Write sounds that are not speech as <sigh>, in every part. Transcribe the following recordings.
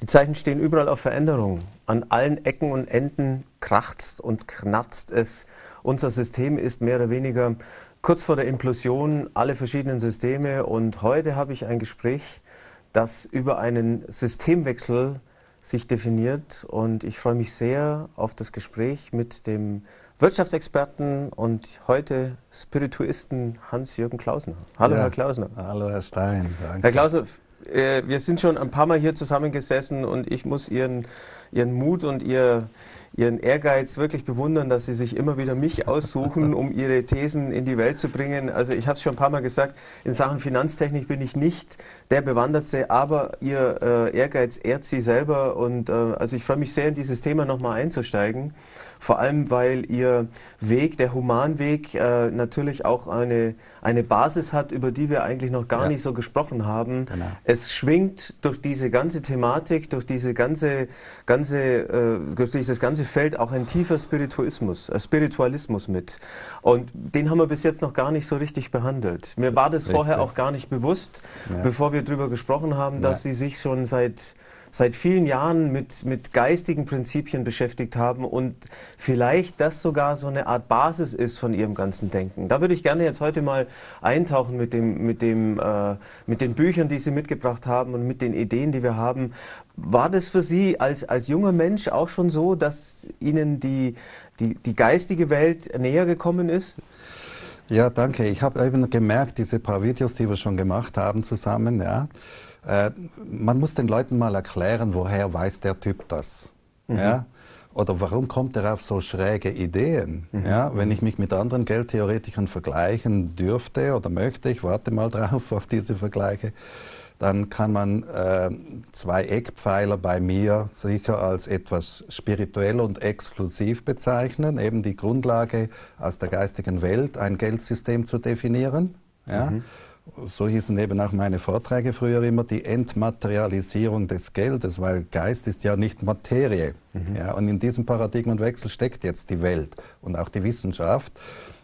Die Zeichen stehen überall auf Veränderung. An allen Ecken und Enden krachtzt und knarzt es. Unser System ist mehr oder weniger kurz vor der Implosion, alle verschiedenen Systeme. Und heute habe ich ein Gespräch, das über einen Systemwechsel sich definiert. Und ich freue mich sehr auf das Gespräch mit dem Wirtschaftsexperten und heute Spirituisten Hans-Jürgen Klausner. Hallo, ja. Herr Klausner. Hallo, Herr Stein. Danke. Herr Klausner, äh, wir sind schon ein paar Mal hier zusammengesessen und ich muss Ihren, Ihren Mut und Ihr, Ihren Ehrgeiz wirklich bewundern, dass Sie sich immer wieder mich aussuchen, <laughs> um Ihre Thesen in die Welt zu bringen. Also ich habe es schon ein paar Mal gesagt, in Sachen Finanztechnik bin ich nicht der Bewanderte, aber Ihr äh, Ehrgeiz ehrt Sie selber und äh, also ich freue mich sehr, in dieses Thema nochmal einzusteigen. Vor allem, weil Ihr Weg, der Humanweg, äh, natürlich auch eine, eine Basis hat, über die wir eigentlich noch gar ja. nicht so gesprochen haben. Genau. Es schwingt durch diese ganze Thematik, durch diese ganze, ganze, äh, durch dieses ganze Feld auch ein tiefer Spiritualismus, äh, Spiritualismus mit. Und den haben wir bis jetzt noch gar nicht so richtig behandelt. Mir war das richtig. vorher auch gar nicht bewusst, ja. bevor wir darüber gesprochen haben, dass ja. Sie sich schon seit seit vielen Jahren mit, mit geistigen Prinzipien beschäftigt haben und vielleicht das sogar so eine Art Basis ist von ihrem ganzen Denken. Da würde ich gerne jetzt heute mal eintauchen mit, dem, mit, dem, äh, mit den Büchern, die Sie mitgebracht haben und mit den Ideen, die wir haben. War das für Sie als, als junger Mensch auch schon so, dass Ihnen die, die, die geistige Welt näher gekommen ist? Ja, danke. Ich habe eben gemerkt, diese paar Videos, die wir schon gemacht haben zusammen, ja, äh, man muss den Leuten mal erklären, woher weiß der Typ das. Mhm. Ja? Oder warum kommt er auf so schräge Ideen? Mhm. Ja, wenn ich mich mit anderen Geldtheoretikern vergleichen dürfte oder möchte, ich warte mal drauf <laughs> auf diese Vergleiche, dann kann man äh, zwei Eckpfeiler bei mir sicher als etwas spirituell und exklusiv bezeichnen, eben die Grundlage aus der geistigen Welt, ein Geldsystem zu definieren. Ja? Mhm so hießen eben auch meine Vorträge früher immer, die Entmaterialisierung des Geldes, weil Geist ist ja nicht Materie. Mhm. Ja, und in diesem Paradigmenwechsel steckt jetzt die Welt und auch die Wissenschaft.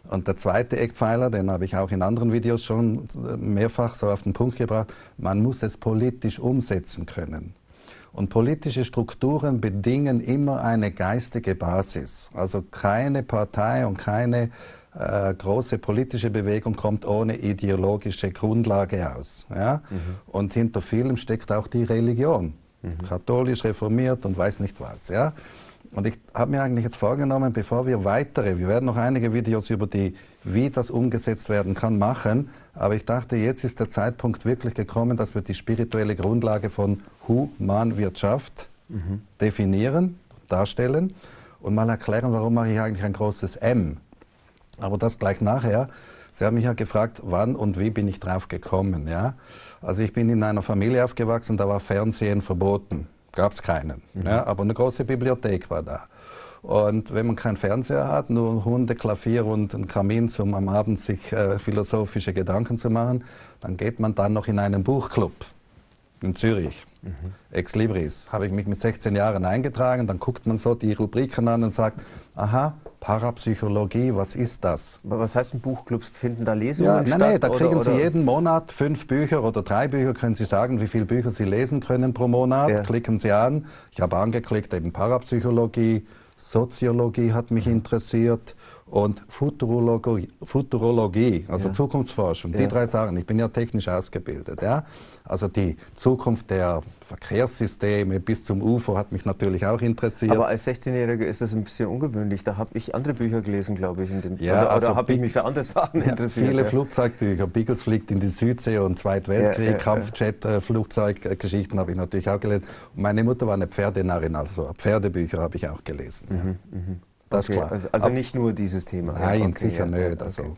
Und der zweite Eckpfeiler, den habe ich auch in anderen Videos schon mehrfach so auf den Punkt gebracht, man muss es politisch umsetzen können. Und politische Strukturen bedingen immer eine geistige Basis. Also keine Partei und keine äh, große politische Bewegung kommt ohne ideologische Grundlage aus. Ja? Mhm. Und hinter vielem steckt auch die Religion. Mhm. Katholisch, reformiert und weiß nicht was. Ja? Und ich habe mir eigentlich jetzt vorgenommen, bevor wir weitere, wir werden noch einige Videos über die, wie das umgesetzt werden kann, machen. Aber ich dachte, jetzt ist der Zeitpunkt wirklich gekommen, dass wir die spirituelle Grundlage von Humanwirtschaft mhm. definieren, darstellen und mal erklären, warum mache ich eigentlich ein großes M aber das gleich nachher. Sie haben mich ja gefragt, wann und wie bin ich drauf gekommen. Ja? Also ich bin in einer Familie aufgewachsen, da war Fernsehen verboten. Gab es keinen. Mhm. Ja? Aber eine große Bibliothek war da. Und wenn man keinen Fernseher hat, nur Hunde, Klavier und einen Kamin, um am Abend sich äh, philosophische Gedanken zu machen, dann geht man dann noch in einen Buchclub in Zürich. Mhm. Ex Libris. Habe ich mich mit 16 Jahren eingetragen, dann guckt man so die Rubriken an und sagt, aha, Parapsychologie, was ist das? Was heißt ein Buchclub? Finden da Lesungen ja, nein, statt? Nein, da kriegen oder, Sie jeden Monat fünf Bücher oder drei Bücher, können Sie sagen, wie viele Bücher Sie lesen können pro Monat. Ja. Klicken Sie an. Ich habe angeklickt, eben Parapsychologie, Soziologie hat mich interessiert und Futurologie, Futurologie also ja. Zukunftsforschung, die ja. drei Sachen. Ich bin ja technisch ausgebildet. Ja? Also die Zukunft der Verkehrssysteme bis zum UFO hat mich natürlich auch interessiert. Aber als 16-Jähriger ist das ein bisschen ungewöhnlich. Da habe ich andere Bücher gelesen, glaube ich. In den, ja, oder, also oder habe ich mich für andere Sachen interessiert. Viele Flugzeugbücher. Biggles fliegt in die Südsee und Zweitweltkrieg, Kampfjet-Flugzeuggeschichten habe ich natürlich auch gelesen. Und meine Mutter war eine Pferdenarrin, also Pferdebücher habe ich auch gelesen. Mhm, mh. Das okay, klar. Also, also nicht nur dieses Thema. Nein, okay, sicher ja, nicht. Also,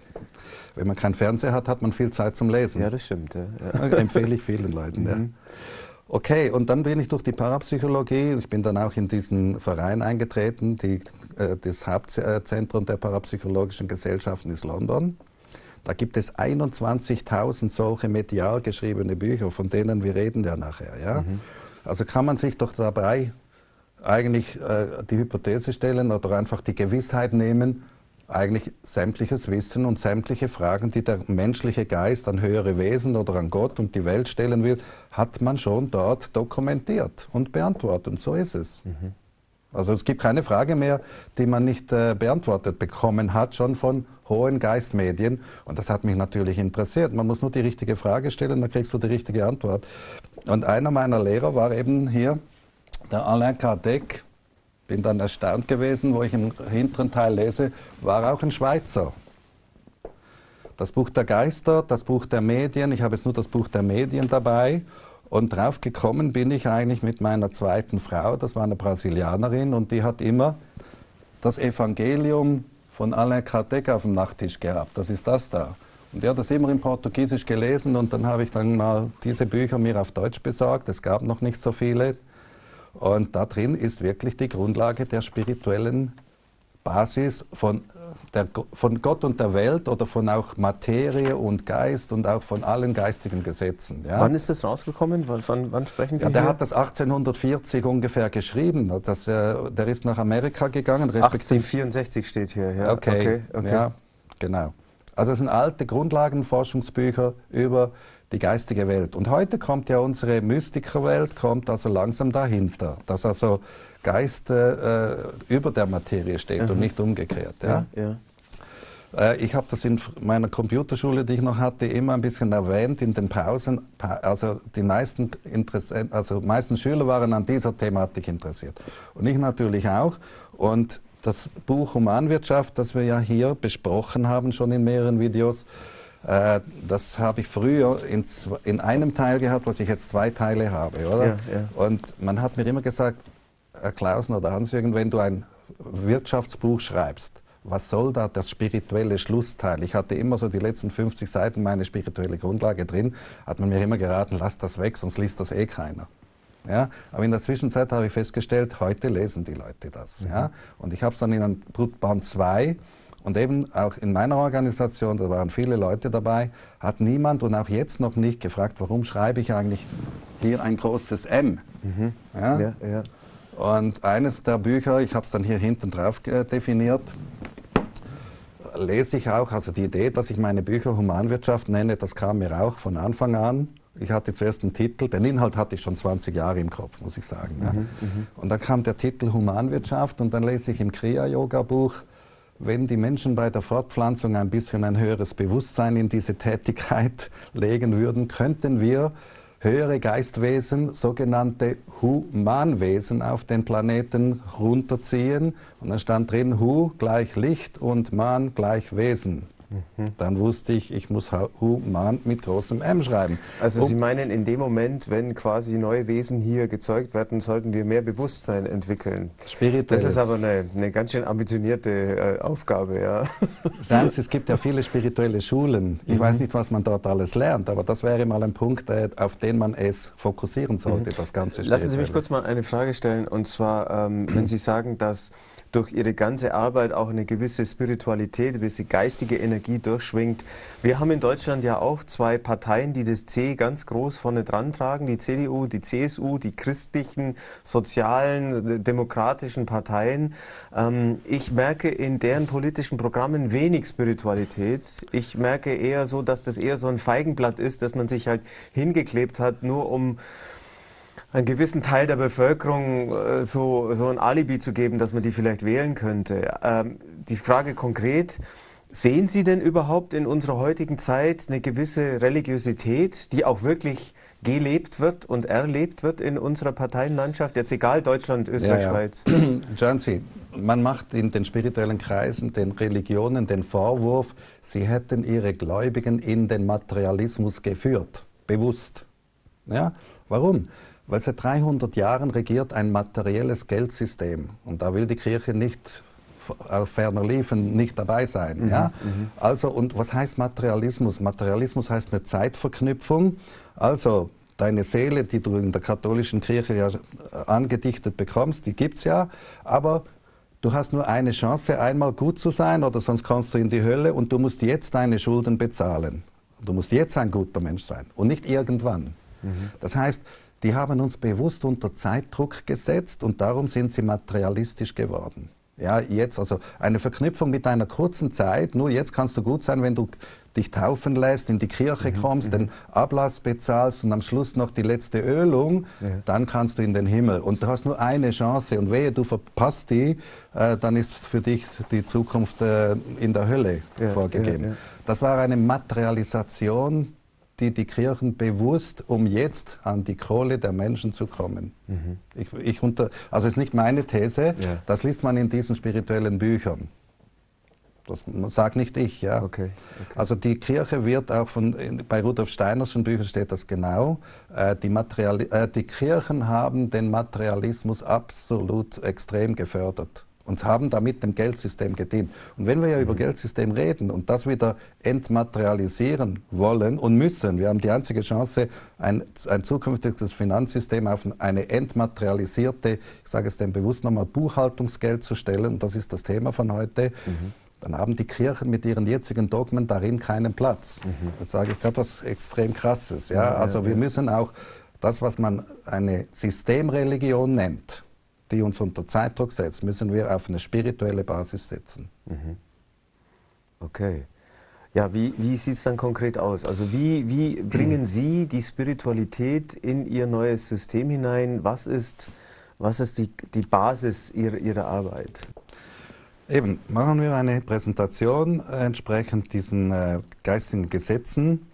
wenn man keinen Fernseher hat, hat man viel Zeit zum Lesen. Ja, das stimmt. Ja. <laughs> Empfehle ich vielen Leuten. Mhm. Ja. Okay, und dann bin ich durch die Parapsychologie, ich bin dann auch in diesen Verein eingetreten, die, äh, das Hauptzentrum der parapsychologischen Gesellschaften ist London. Da gibt es 21.000 solche medial geschriebene Bücher, von denen wir reden ja nachher. Ja? Mhm. Also kann man sich doch dabei eigentlich äh, die Hypothese stellen oder einfach die Gewissheit nehmen, eigentlich sämtliches Wissen und sämtliche Fragen, die der menschliche Geist an höhere Wesen oder an Gott und die Welt stellen will, hat man schon dort dokumentiert und beantwortet. Und so ist es. Mhm. Also es gibt keine Frage mehr, die man nicht äh, beantwortet bekommen hat, schon von hohen Geistmedien. Und das hat mich natürlich interessiert. Man muss nur die richtige Frage stellen, dann kriegst du die richtige Antwort. Und einer meiner Lehrer war eben hier der Alain Kardec, bin dann erstaunt gewesen, wo ich im hinteren Teil lese, war auch ein Schweizer. Das Buch der Geister, das Buch der Medien, ich habe jetzt nur das Buch der Medien dabei. Und drauf gekommen bin ich eigentlich mit meiner zweiten Frau, das war eine Brasilianerin, und die hat immer das Evangelium von Alain Kardec auf dem Nachttisch gehabt. Das ist das da. Und die hat das immer in Portugiesisch gelesen und dann habe ich dann mal diese Bücher mir auf Deutsch besorgt. Es gab noch nicht so viele. Und da drin ist wirklich die Grundlage der spirituellen Basis von, der, von Gott und der Welt oder von auch Materie und Geist und auch von allen geistigen Gesetzen. Ja. Wann ist das rausgekommen? Wann, wann sprechen wir ja, Der hier? hat das 1840 ungefähr geschrieben. Das, äh, der ist nach Amerika gegangen. 1864 steht hier. Ja. Okay, okay, okay. Ja, genau. Also es sind alte Grundlagenforschungsbücher über die geistige Welt. Und heute kommt ja unsere Mystikerwelt, kommt also langsam dahinter, dass also Geist äh, über der Materie steht mhm. und nicht umgekehrt. Ja? ja, ja. Äh, ich habe das in meiner Computerschule, die ich noch hatte, immer ein bisschen erwähnt in den Pausen. Also die meisten, also meisten Schüler waren an dieser Thematik interessiert. Und ich natürlich auch. Und das Buch Humanwirtschaft, das wir ja hier besprochen haben, schon in mehreren Videos, äh, das habe ich früher in, in, einem Teil gehabt, was ich jetzt zwei Teile habe, oder? Ja, ja. Und man hat mir immer gesagt, Herr Klausen oder Hans-Jürgen, wenn du ein Wirtschaftsbuch schreibst, was soll da das spirituelle Schlussteil? Ich hatte immer so die letzten 50 Seiten meine spirituelle Grundlage drin, hat man mir immer geraten, lass das weg, sonst liest das eh keiner. Ja, aber in der Zwischenzeit habe ich festgestellt, heute lesen die Leute das. Mhm. Ja, und ich habe es dann in einem Band 2 und eben auch in meiner Organisation, da waren viele Leute dabei, hat niemand und auch jetzt noch nicht gefragt, warum schreibe ich eigentlich hier ein großes M. Mhm. Ja? Ja, ja. Und eines der Bücher, ich habe es dann hier hinten drauf äh, definiert, lese ich auch, also die Idee, dass ich meine Bücher Humanwirtschaft nenne, das kam mir auch von Anfang an. Ich hatte zuerst einen Titel, den Inhalt hatte ich schon 20 Jahre im Kopf, muss ich sagen. Ja. Mhm, mhm, und dann kam der Titel Humanwirtschaft und dann lese ich im Kriya-Yoga-Buch, wenn die Menschen bei der Fortpflanzung ein bisschen ein höheres Bewusstsein in diese Tätigkeit <laughs> legen würden, könnten wir höhere Geistwesen, sogenannte Humanwesen auf den Planeten runterziehen. Und dann stand drin Hu gleich Licht und Man gleich Wesen. Mhm. Dann wusste ich, ich muss human mit großem M schreiben. Also um, Sie meinen, in dem Moment, wenn quasi neue Wesen hier gezeugt werden, sollten wir mehr Bewusstsein entwickeln. Das ist aber eine, eine ganz schön ambitionierte äh, Aufgabe, ja. Sie, es gibt ja viele spirituelle Schulen. Ich mhm. weiß nicht, was man dort alles lernt, aber das wäre mal ein Punkt, äh, auf den man es fokussieren sollte, mhm. das ganze Lassen Sie mich kurz mal eine Frage stellen, und zwar, ähm, wenn <clears throat> Sie sagen, dass durch ihre ganze Arbeit auch eine gewisse Spiritualität, eine gewisse geistige Energie durchschwingt. Wir haben in Deutschland ja auch zwei Parteien, die das C ganz groß vorne dran tragen, die CDU, die CSU, die christlichen, sozialen, demokratischen Parteien. Ähm, ich merke in deren politischen Programmen wenig Spiritualität. Ich merke eher so, dass das eher so ein Feigenblatt ist, dass man sich halt hingeklebt hat, nur um einen gewissen Teil der Bevölkerung äh, so, so ein Alibi zu geben, dass man die vielleicht wählen könnte. Ähm, die Frage konkret, sehen Sie denn überhaupt in unserer heutigen Zeit eine gewisse Religiosität, die auch wirklich gelebt wird und erlebt wird in unserer Parteienlandschaft? Jetzt egal Deutschland, Österreich, ja, ja. Schweiz. <clears throat> Schauen Sie, man macht in den spirituellen Kreisen, den Religionen den Vorwurf, sie hätten ihre Gläubigen in den Materialismus geführt, bewusst. Ja? Warum? Weil seit 300 Jahren regiert ein materielles Geldsystem. Und da will die Kirche nicht auf ferner Liefen nicht dabei sein. Mhm, ja? Mhm. Also, und was heißt Materialismus? Materialismus heißt eine Zeitverknüpfung. Also, deine Seele, die du in der katholischen Kirche ja äh, angedichtet bekommst, die gibt es ja, aber du hast nur eine Chance, einmal gut zu sein oder sonst kommst du in die Hölle und du musst jetzt deine Schulden bezahlen. Du musst jetzt ein guter Mensch sein und nicht irgendwann. Mhm. Das heißt, die haben uns bewusst unter Zeitdruck gesetzt und darum sind sie materialistisch geworden. Ja, jetzt, also eine Verknüpfung mit einer kurzen Zeit. Nur jetzt kannst du gut sein, wenn du dich taufen lässt, in die Kirche mhm, kommst, mhm. den Ablass bezahlst und am Schluss noch die letzte Ölung, ja. dann kannst du in den Himmel. Und du hast nur eine Chance. Und wehe, du verpasst die, äh, dann ist für dich die Zukunft äh, in der Hölle ja, vorgegeben. Ja, das war eine Materialisation die die Kirchen bewusst, um jetzt an die Kohle der Menschen zu kommen. Mhm. Ich, ich unter, also ist nicht meine These, ja. das liest man in diesen spirituellen Büchern. Das sagt nicht ich, ja. Okay, okay. Also die Kirche wird auch von, bei Rudolf Steinerschen Büchern steht das genau, äh, die, Materiali äh, die Kirchen haben den Materialismus absolut extrem gefördert und haben damit dem Geldsystem gedient. Und wenn wir ja über mhm. Geldsystem reden und das wieder entmaterialisieren wollen und müssen, wir haben die einzige Chance, ein, ein zukünftiges Finanzsystem auf eine entmaterialisierte, ich sage es dem bewusst nochmal, Buchhaltungsgeld zu stellen, das ist das Thema von heute, mhm. dann haben die Kirchen mit ihren jetzigen Dogmen darin keinen Platz. Mhm. Jetzt sage ich gerade was extrem Krasses. Ja? also wir müssen auch das, was man eine Systemreligion nennt, die uns unter Zeitdruck setzt, müssen wir auf eine spirituelle Basis setzen. Mhm. Okay. Ja, wie, wie sieht es dann konkret aus? Also wie, wie bringen <clears throat> Sie die Spiritualität in Ihr neues System hinein? Was ist, was ist die, die Basis Ihrer, Ihrer Arbeit? Eben, machen wir eine Präsentation entsprechend diesen äh, geistigen Gesetzen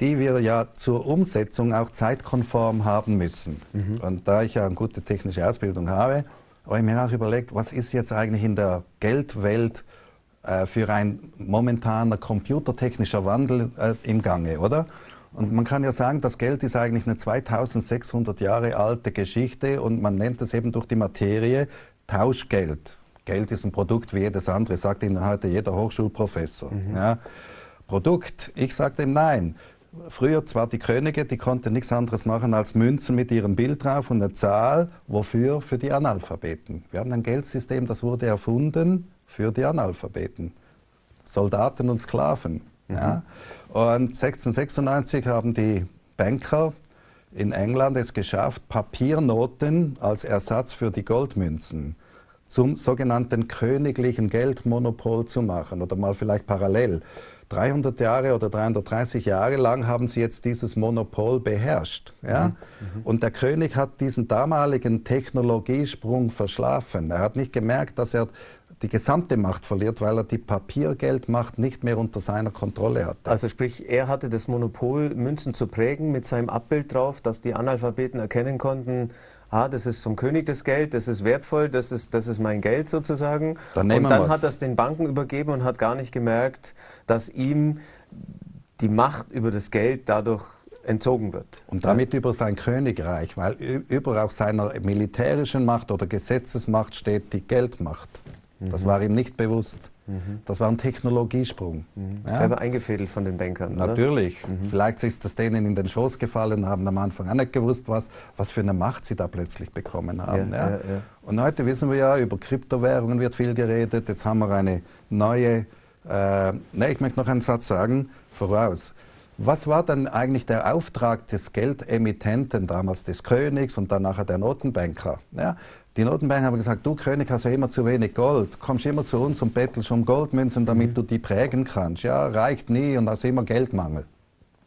die wir ja zur Umsetzung auch zeitkonform haben müssen. Mhm. Und da ich ja eine gute technische Ausbildung habe, habe ich mir auch überlegt, was ist jetzt eigentlich in der Geldwelt äh, für ein momentaner computertechnischer Wandel äh, im Gange, oder? Und man kann ja sagen, das Geld ist eigentlich eine 2600 Jahre alte Geschichte und man nennt es eben durch die Materie Tauschgeld. Geld ist ein Produkt wie jedes andere, sagt Ihnen heute jeder Hochschulprofessor. Mhm. Ja. Produkt, ich sage dem Nein. Früher zwar die Könige, die konnten nichts anderes machen als Münzen mit ihrem Bild drauf und eine Zahl. Wofür? Für die Analphabeten. Wir haben ein Geldsystem, das wurde erfunden für die Analphabeten. Soldaten und Sklaven. Mhm. Ja? Und 1696 haben die Banker in England es geschafft, Papiernoten als Ersatz für die Goldmünzen zum sogenannten königlichen Geldmonopol zu machen oder mal vielleicht parallel. 300 Jahre oder 330 Jahre lang haben sie jetzt dieses Monopol beherrscht. Ja? Mhm. Mhm. Und der König hat diesen damaligen Technologiesprung verschlafen. Er hat nicht gemerkt, dass er die gesamte Macht verliert, weil er die Papiergeldmacht nicht mehr unter seiner Kontrolle hatte. Also sprich, er hatte das Monopol, Münzen zu prägen mit seinem Abbild drauf, dass die Analphabeten erkennen konnten, ah, das ist zum König das Geld, das ist wertvoll, das ist, das ist mein Geld sozusagen. Dann und dann hat er es den Banken übergeben und hat gar nicht gemerkt, dass ihm die Macht über das Geld dadurch entzogen wird. Und damit ja. über sein Königreich, weil über auch seiner militärischen Macht oder Gesetzesmacht steht die Geldmacht. Das mhm. war ihm nicht bewusst. Mhm. Das war ein Technologiesprung. Mhm. Ja? Clever eingefädelt von den Bankern. Natürlich. Mhm. Vielleicht ist das denen in den Schoß gefallen, haben am Anfang auch nicht gewusst, was, was für eine Macht sie da plötzlich bekommen haben. Ja, ja. Und heute wissen wir ja, über Kryptowährungen wird viel geredet. Jetzt haben wir eine neue, äh, ne, ich möchte noch einen Satz sagen, voraus. Was war dann eigentlich der Auftrag des Geldemittenten, damals des Königs und dann nachher der Notenbanker? Ja, die Notenbanker haben gesagt, du König hast ja immer zu wenig Gold, kommst immer zu uns und bettelst um Goldmünzen, damit mhm. du die prägen kannst. Ja, reicht nie und hast immer Geldmangel.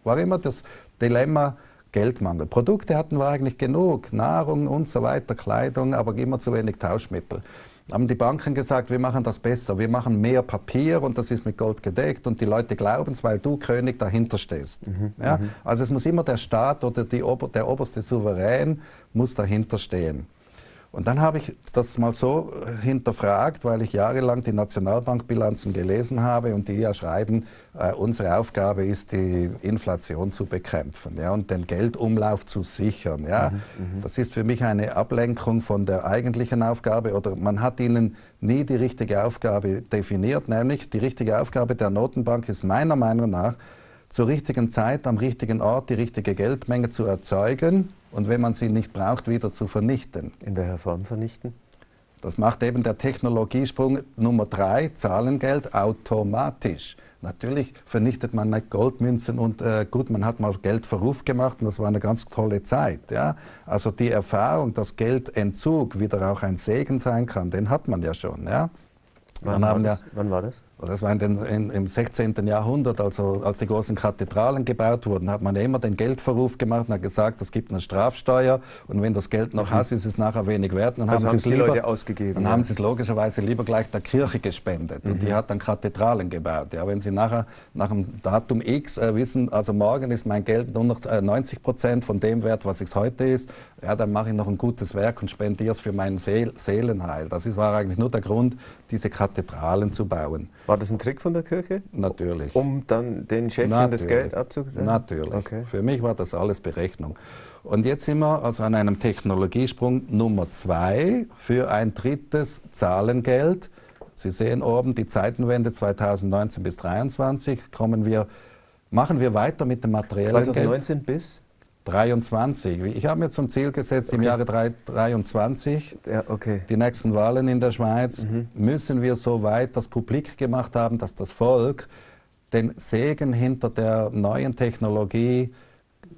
War immer das Dilemma Geldmangel. Produkte hatten wir eigentlich genug, Nahrung und so weiter, Kleidung, aber immer zu wenig Tauschmittel. Haben die Banken gesagt, wir machen das besser, wir machen mehr Papier und das ist mit Gold gedeckt und die Leute glauben es, weil du König dahinter stehst. Mhm, ja? Mhm. Also es muss immer der Staat oder die, der oberste Souverän muss dahinter stehen. Und dann habe ich das mal so hinterfragt, weil ich jahrelang die Nationalbankbilanzen gelesen habe und die ja schreiben, äh, unsere Aufgabe ist, die Inflation zu bekämpfen ja, und den Geldumlauf zu sichern. Ja. Mhm, mhm, das ist für mich eine Ablenkung von der eigentlichen Aufgabe oder man hat ihnen nie die richtige Aufgabe definiert, nämlich die richtige Aufgabe der Notenbank ist meiner Meinung nach, zur richtigen Zeit am richtigen Ort die richtige Geldmenge zu erzeugen und wenn man sie nicht braucht, wieder zu vernichten. In welcher Form vernichten? Das macht eben der Technologiesprung Nummer drei, Zahlengeld, automatisch. Natürlich vernichtet man nicht Goldmünzen und äh, gut, man hat mal Geldverruf gemacht und das war eine ganz tolle Zeit. Ja? Also die Erfahrung, dass Geldentzug wieder auch ein Segen sein kann, den hat man ja schon. Ja? Wann, war das? Ja, Wann war das? Das war in den, in, im 16. Jahrhundert, also als die großen Kathedralen gebaut wurden, hat man immer den Geldverruf gemacht und hat gesagt, es gibt eine Strafsteuer und wenn das Geld noch mhm. hast, ist es nachher wenig wert. Dann also haben, haben sie es lieber, ausgegeben. Dann ja. haben sie es logischerweise lieber gleich der Kirche gespendet mhm. und die mhm. hat dann Kathedralen gebaut. Ja, wenn sie nachher nach dem Datum X äh, wissen, also morgen ist mein Geld nur noch äh, 90 Prozent von dem Wert, was es heute ist, ja, dann mache ich noch ein gutes Werk und spendiere es für mein Seel Seelenheil. Das ist, war eigentlich nur der Grund, diese Kathedralen zu bauen. War das ein Trick von der Kirche? Natürlich. Um dann den Chefin das Geld abzugeben? Natürlich. Okay. Für mich war das alles Berechnung. Und jetzt sind wir also an einem Technologiesprung Nummer zwei für ein drittes Zahlengeld. Sie sehen oben die Zeitenwende 2019 bis 2023. Kommen wir, machen wir weiter mit dem materiellen 2019 Geld. bis? 23. Ich habe mir zum Ziel gesetzt, okay. im Jahre 2023, ja, okay. die nächsten Wahlen in der Schweiz, mhm. müssen wir so weit das Publik gemacht haben, dass das Volk den Segen hinter der neuen Technologie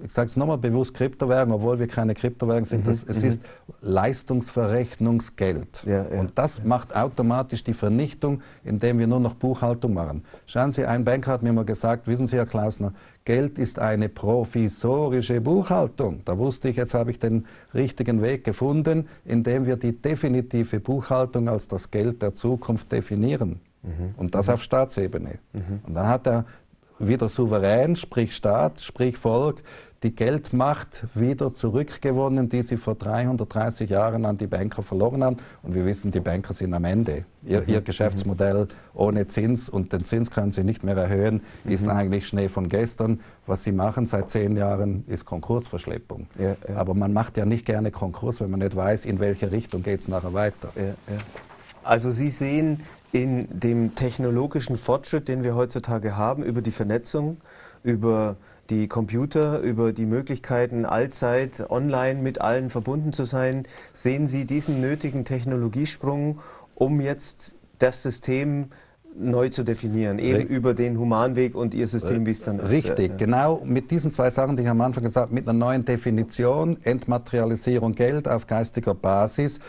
ich sage es nochmal bewusst, Kryptowährung, obwohl wir keine Kryptowährung sind, mhm, das, es mhm. ist Leistungsverrechnungsgeld. Ja, ja, und das ja. macht automatisch die Vernichtung, indem wir nur noch Buchhaltung machen. Schauen Sie, ein Banker hat mir mal gesagt, wissen Sie, Herr Klausner, Geld ist eine provisorische Buchhaltung. Da wusste ich, jetzt habe ich den richtigen Weg gefunden, indem wir die definitive Buchhaltung als das Geld der Zukunft definieren. Mhm. Und das mhm. auf Staatsebene. Mhm. Und dann hat er wieder souverän, sprich Staat, sprich Volk, die Geldmacht wieder zurückgewonnen, die sie vor 330 Jahren an die Banker verloren haben. Und wir wissen, die Banker sind am Ende. Ihr, mhm. ihr Geschäftsmodell ohne Zins und den Zins können sie nicht mehr erhöhen, mhm. ist eigentlich Schnee von gestern. Was sie machen seit zehn Jahren ist Konkursverschleppung. Ja, ja. Aber man macht ja nicht gerne Konkurs, wenn man nicht weiß, in welche Richtung geht es nachher weiter. Ja, also Sie sehen in dem technologischen Fortschritt, den wir heutzutage haben, über die Vernetzung, über die Computer, über die Möglichkeiten, allzeit online mit allen verbunden zu sein, sehen Sie diesen nötigen Technologiesprung, um jetzt das System neu zu definieren, eben Richtig. über den Humanweg und Ihr System, wie es dann ist. Richtig, ja. genau mit diesen zwei Sachen, die ich am Anfang gesagt habe, mit einer neuen Definition, Entmaterialisierung Geld auf geistiger Basis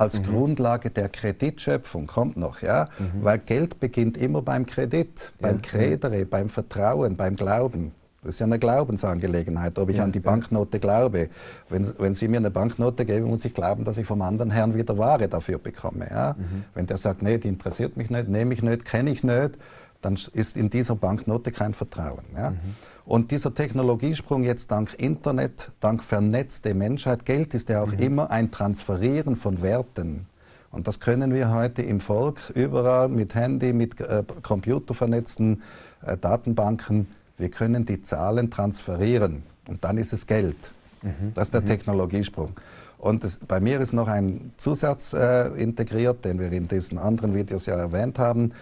als mhm. Grundlage der Kreditschöpfung, kommt noch, ja, mhm. weil Geld beginnt immer beim Kredit, beim ja. Credere, beim Vertrauen, beim Glauben. Das ist ja eine Glaubensangelegenheit, ob ich ja, an die Banknote glaube. Wenn, wenn, Sie mir eine Banknote geben, muss ich glauben, dass ich vom anderen Herrn wieder Ware dafür bekomme. Ja? Mhm. Wenn der sagt, nee, die interessiert mich nicht, nehme ich nicht, kenne ich nicht, dann ist in dieser Banknote kein Vertrauen. Ja? Mhm. Und dieser Technologiesprung jetzt dank Internet, dank vernetzte Menschheit, Geld ist ja auch mhm. immer ein Transferieren von Werten. Und das können wir heute im Volk überall mit Handy, mit äh, computervernetzten äh, Datenbanken. Wir können die Zahlen transferieren und dann ist es Geld. Mhm. Das ist der mhm. Technologiesprung. Und das, bei mir ist noch ein Zusatz äh, integriert, den wir in diesen anderen Videos ja erwähnt haben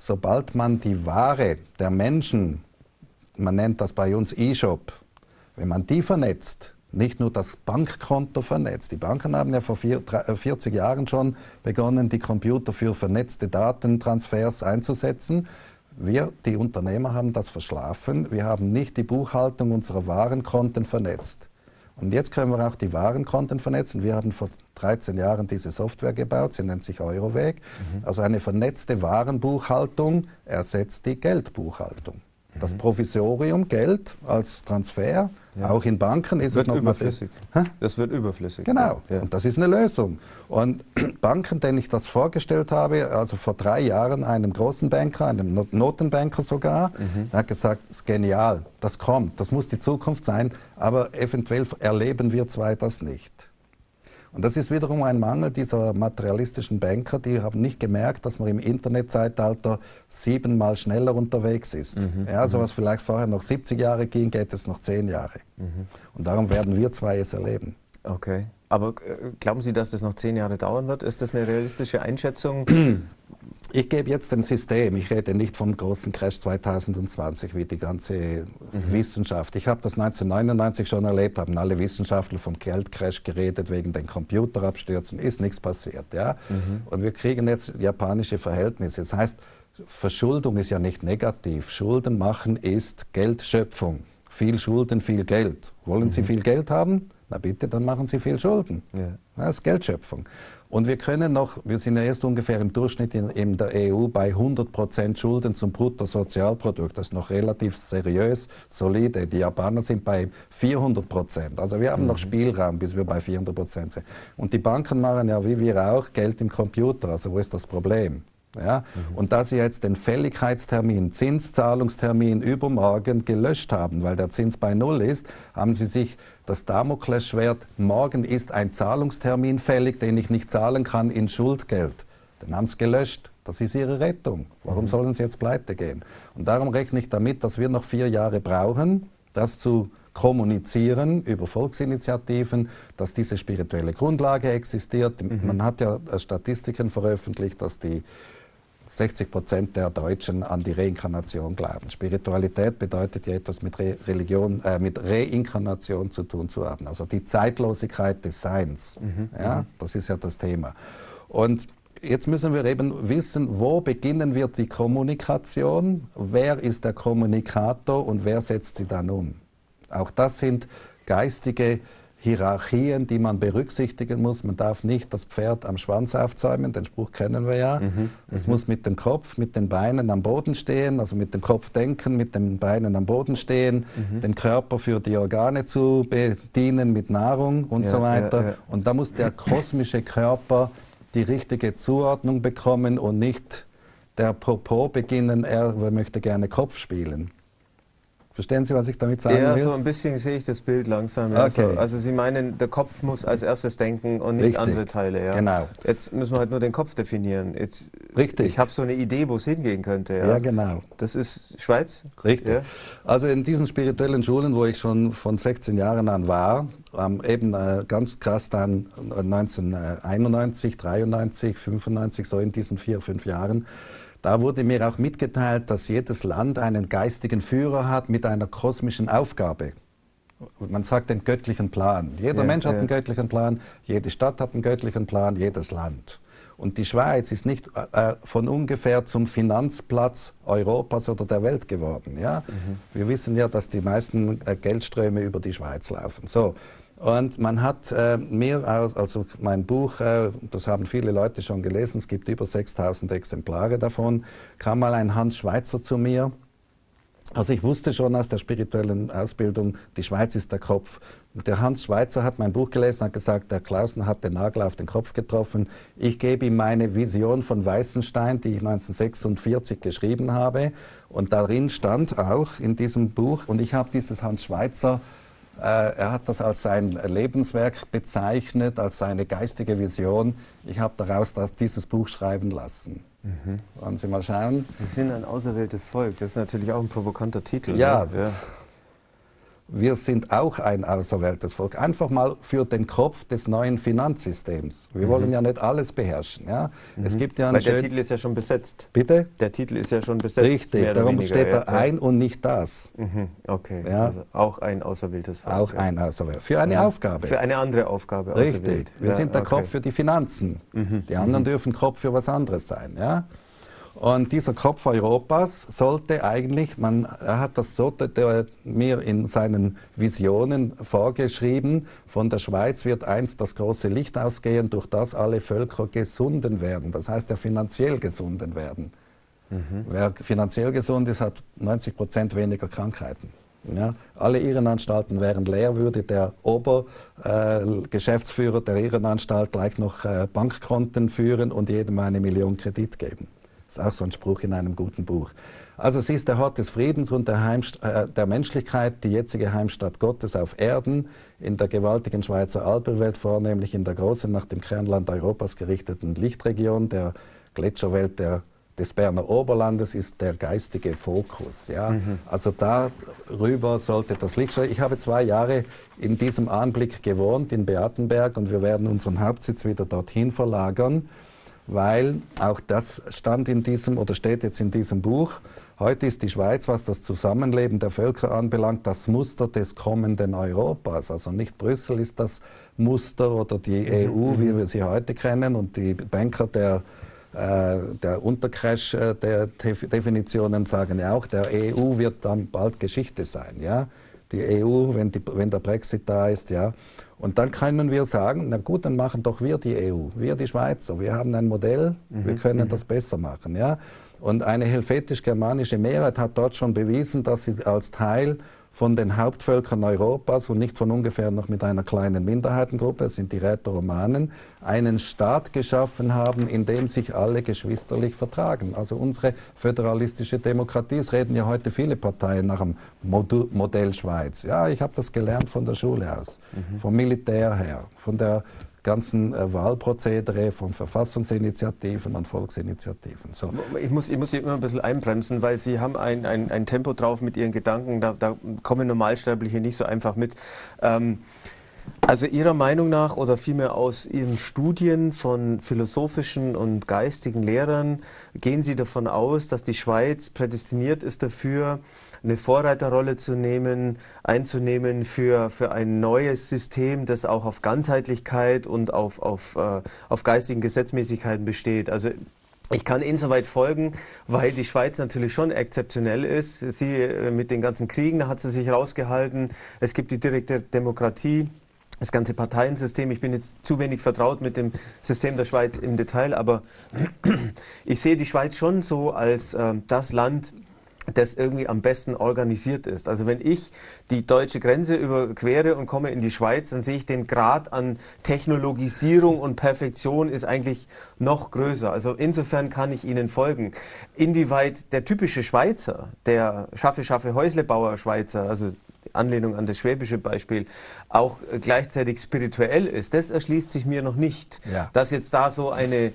sobald man die Ware der Menschen, man nennt das bei uns E-Shop, wenn man die vernetzt, nicht nur das Bankkonto vernetzt. Die Banken haben ja vor 40 äh, Jahren schon begonnen, die Computer für vernetzte Datentransfers einzusetzen. Wir, die Unternehmer, haben das verschlafen. Wir haben nicht die Buchhaltung unserer Warenkonten vernetzt. Und jetzt können wir auch die Warenkonten vernetzen. Wir haben vor 13 Jahren diese Software gebaut, sie nennt sich Euroweg. Mhm. Also eine vernetzte Warenbuchhaltung ersetzt die Geldbuchhaltung. Das mhm. Provisorium, Geld als Transfer, ja. auch in Banken ist wird es noch überflüssig. Das wird überflüssig. Genau, ja. und das ist eine Lösung. Und <clears throat> Banken, denen ich das vorgestellt habe, also vor drei Jahren einem großen Banker, einem Notenbanker sogar, mhm. hat gesagt, das ist genial, das kommt, das muss die Zukunft sein, aber eventuell erleben wir zwei das nicht. Und das ist wiederum ein Mangel dieser materialistischen Banker, die haben nicht gemerkt, dass man im Internetzeitalter siebenmal schneller unterwegs ist. Mhm. Ja, also mhm. was vielleicht vorher noch 70 Jahre ging, geht es noch 10 Jahre. Mhm. Und darum werden wir zwei es erleben. Okay. Aber äh, glauben Sie, dass das noch 10 Jahre dauern wird? Ist das eine realistische Einschätzung? <clears throat> Ich gebe jetzt ein System, ich rede nicht vom großen Crash 2020 wie die ganze mhm. Wissenschaft. Ich habe das 1999 schon erlebt, haben alle Wissenschaftler vom Geldcrash geredet wegen den Computerabstürzen, ist nichts passiert. Ja? Mhm. Und wir kriegen jetzt japanische Verhältnisse. Das heißt, Verschuldung ist ja nicht negativ. Schulden machen ist Geldschöpfung. Viel Schulden, viel Geld. Wollen mhm. Sie viel Geld haben? Na bitte, dann machen Sie viel Schulden. Ja. Das ist Geldschöpfung. Und wir können noch, wir sind ja erst ungefähr im Durchschnitt in, in der EU bei 100 Prozent Schulden zum Bruttosozialprodukt. Das ist noch relativ seriös, solide. Die Japaner sind bei 400 Prozent. Also wir haben mhm. noch Spielraum, bis wir bei 400 Prozent sind. Und die Banken machen ja, wie wir auch, Geld im Computer. Also wo ist das Problem? Ja? Mhm. Und da Sie jetzt den Fälligkeitstermin, Zinszahlungstermin übermorgen gelöscht haben, weil der Zins bei Null ist, haben Sie sich das Damoklesschwert, morgen ist ein Zahlungstermin fällig, den ich nicht zahlen kann in Schuldgeld. Den haben Sie gelöscht. Das ist Ihre Rettung. Warum mhm. sollen Sie jetzt pleite gehen? Und darum rechne ich damit, dass wir noch vier Jahre brauchen, das zu kommunizieren über Volksinitiativen, dass diese spirituelle Grundlage existiert. Mhm. Man hat ja Statistiken veröffentlicht, dass die 60 Prozent der Deutschen an die Reinkarnation glauben. Spiritualität bedeutet ja etwas mit Re Religion, äh, mit Reinkarnation zu tun zu haben. Also die Zeitlosigkeit des Seins. Mhm. Ja, mhm. das ist ja das Thema. Und jetzt müssen wir eben wissen, wo beginnen wir die Kommunikation? Wer ist der Kommunikator und wer setzt sie dann um? Auch das sind geistige Hierarchien, die man berücksichtigen muss. Man darf nicht das Pferd am Schwanz aufzäumen, den Spruch kennen wir ja. Mhm, es mhm. muss mit dem Kopf, mit den Beinen am Boden stehen, also mit dem Kopf denken, mit den Beinen am Boden stehen, mhm. den Körper für die Organe zu bedienen mit Nahrung und ja, so weiter. Ja, ja. Und da muss der kosmische Körper die richtige Zuordnung bekommen und nicht der Popo beginnen, er möchte gerne Kopf spielen. Verstehen Sie, was ich damit sagen ja, will? Ja, so ein bisschen sehe ich das Bild langsam. Ja. Okay. Also, also, Sie meinen, der Kopf muss als erstes denken und nicht Richtig. andere Teile. Ja. Genau. Jetzt müssen wir halt nur den Kopf definieren. Jetzt, Richtig. Ich habe so eine Idee, wo es hingehen könnte. Ja, ja genau. Das ist Schweiz? Richtig. Ja. Also in diesen spirituellen Schulen, wo ich schon von 16 Jahren an war, ähm, eben äh, ganz krass dann 1991, 93, 95, so in diesen vier, fünf Jahren, da wurde mir auch mitgeteilt, dass jedes Land einen geistigen Führer hat mit einer kosmischen Aufgabe. Man sagt den göttlichen Plan. Jeder ja, Mensch hat ja. einen göttlichen Plan, jede Stadt hat einen göttlichen Plan, jedes Land. Und die Schweiz ist nicht äh, von ungefähr zum Finanzplatz Europas oder der Welt geworden. Ja? Mhm. Wir wissen ja, dass die meisten äh, Geldströme über die Schweiz laufen. So, und man hat äh, mir aus, also mein Buch, äh, das haben viele Leute schon gelesen, es gibt über 6000 Exemplare davon, kam mal ein Hans Schweizer zu mir. Also ich wusste schon aus der spirituellen Ausbildung, die Schweiz ist der Kopf. Der Hans Schweizer hat mein Buch gelesen, hat gesagt, der Klausen hat den Nagel auf den Kopf getroffen. Ich gebe ihm meine Vision von Weißenstein, die ich 1946 geschrieben habe. Und darin stand auch in diesem Buch, und ich habe dieses Hans Schweizer er hat das als sein Lebenswerk bezeichnet, als seine geistige Vision. Ich habe daraus das, dieses Buch schreiben lassen. Mhm. Wollen Sie mal schauen? Wir sind ein auserwähltes Volk. Das ist natürlich auch ein provokanter Titel. Ja, ne? ja wir sind auch ein auserwähltes Volk. Einfach mal für den Kopf des neuen Finanzsystems. Wir mhm. wollen ja nicht alles beherrschen. Ja? Mhm. Es gibt ja Weil der Titel ist ja schon besetzt. Bitte? Der Titel ist ja schon besetzt. Richtig, darum weniger, steht da ja. ein und nicht das. Mhm. Okay, ja? also auch ein auserwähltes Volk. Auch ein auserwähltes. Für eine Aufgabe. Für eine andere Aufgabe Richtig. Wir sind der okay. Kopf für die Finanzen. Mhm. Die anderen mhm. dürfen Kopf für was anderes sein. Ja? Und dieser Kopf Europas sollte eigentlich, man, er hat das so mir in seinen Visionen vorgeschrieben, von der Schweiz wird einst das große Licht ausgehen, durch das alle Völker gesunden werden. Das heißt, ja finanziell gesunden werden. Mhm. Wer finanziell gesund ist, hat 90 Prozent weniger Krankheiten. Ja, alle Irrenanstalten wären leer, würde der Obergeschäftsführer äh, der Irrenanstalt gleich noch äh, Bankkonten führen und jedem eine Million Kredit geben. Das ist auch so ein Spruch in einem guten Buch. Also sie ist der Hort des Friedens und der, Heimst äh, der Menschlichkeit, die jetzige Heimstatt Gottes auf Erden, in der gewaltigen Schweizer Alpenwelt, vornehmlich in der großen, nach dem Kernland Europas gerichteten Lichtregion, der Gletscherwelt der, des Berner Oberlandes, ist der geistige Fokus. Ja? Mhm. Also darüber sollte das Licht scheinen. Ich habe zwei Jahre in diesem Anblick gewohnt, in Beatenberg, und wir werden unseren Hauptsitz wieder dorthin verlagern weil auch das stand in diesem oder steht jetzt in diesem Buch. Heute ist die Schweiz, was das Zusammenleben der Völker anbelangt, das Muster des kommenden Europas. Also nicht Brüssel ist das Muster oder die mhm. EU, wie wir sie heute kennen und die Banker der äh, der Untercrash äh, der Definitionen sagen ja auch, der EU wird dann bald Geschichte sein. Ja? Die EU, wenn, die, wenn der Brexit da ist, ja. Und dann können wir sagen, na gut, dann machen doch wir die EU, wir die Schweizer. Wir haben ein Modell, mhm. wir können mhm. das besser machen. Ja? Und eine helvetisch-germanische Mehrheit hat dort schon bewiesen, dass sie als Teil von den Hauptvölkern Europas und nicht von ungefähr noch mit einer kleinen Minderheitengruppe, das sind die Rätoromanen, einen Staat geschaffen haben, in dem sich alle geschwisterlich vertragen. Also unsere föderalistische Demokratie, es reden ja heute viele Parteien nach dem Modell Schweiz. Ja, ich habe das gelernt von der Schule aus, mhm. vom Militär her, von der ganzen äh, Wahlprozedere von Verfassungsinitiativen und Volksinitiativen. So. Ich, muss, ich muss hier immer ein bisschen einbremsen, weil Sie haben ein, ein, ein Tempo drauf mit Ihren Gedanken, da, da kommen Normalsterbliche nicht so einfach mit. Ähm, also Ihrer Meinung nach oder vielmehr aus Ihren Studien von philosophischen und geistigen Lehrern gehen Sie davon aus, dass die Schweiz prädestiniert ist dafür, eine Vorreiterrolle zu nehmen, einzunehmen für, für ein neues System, das auch auf Ganzheitlichkeit und auf, auf, äh, auf geistigen Gesetzmäßigkeiten besteht. Also ich kann insoweit folgen, weil die Schweiz natürlich schon exzeptionell ist. Sie äh, mit den ganzen Kriegen, da hat sie sich rausgehalten. Es gibt die direkte Demokratie das ganze Parteiensystem. Ich bin jetzt zu wenig vertraut mit dem System der Schweiz im Detail, aber <clears throat> ich sehe die Schweiz schon so als äh, das Land, das irgendwie am besten organisiert ist. Also wenn ich die deutsche Grenze überquere und komme in die Schweiz, dann sehe ich den Grad an Technologisierung und Perfektion ist eigentlich noch größer. Also insofern kann ich Ihnen folgen. Inwieweit der typische Schweizer, der schaffe, schaffe Häuslebauer Schweizer, also Anlehnung an das schwäbische Beispiel, auch gleichzeitig spirituell ist, das erschließt sich mir noch nicht. Ja. Dass jetzt da so eine ein,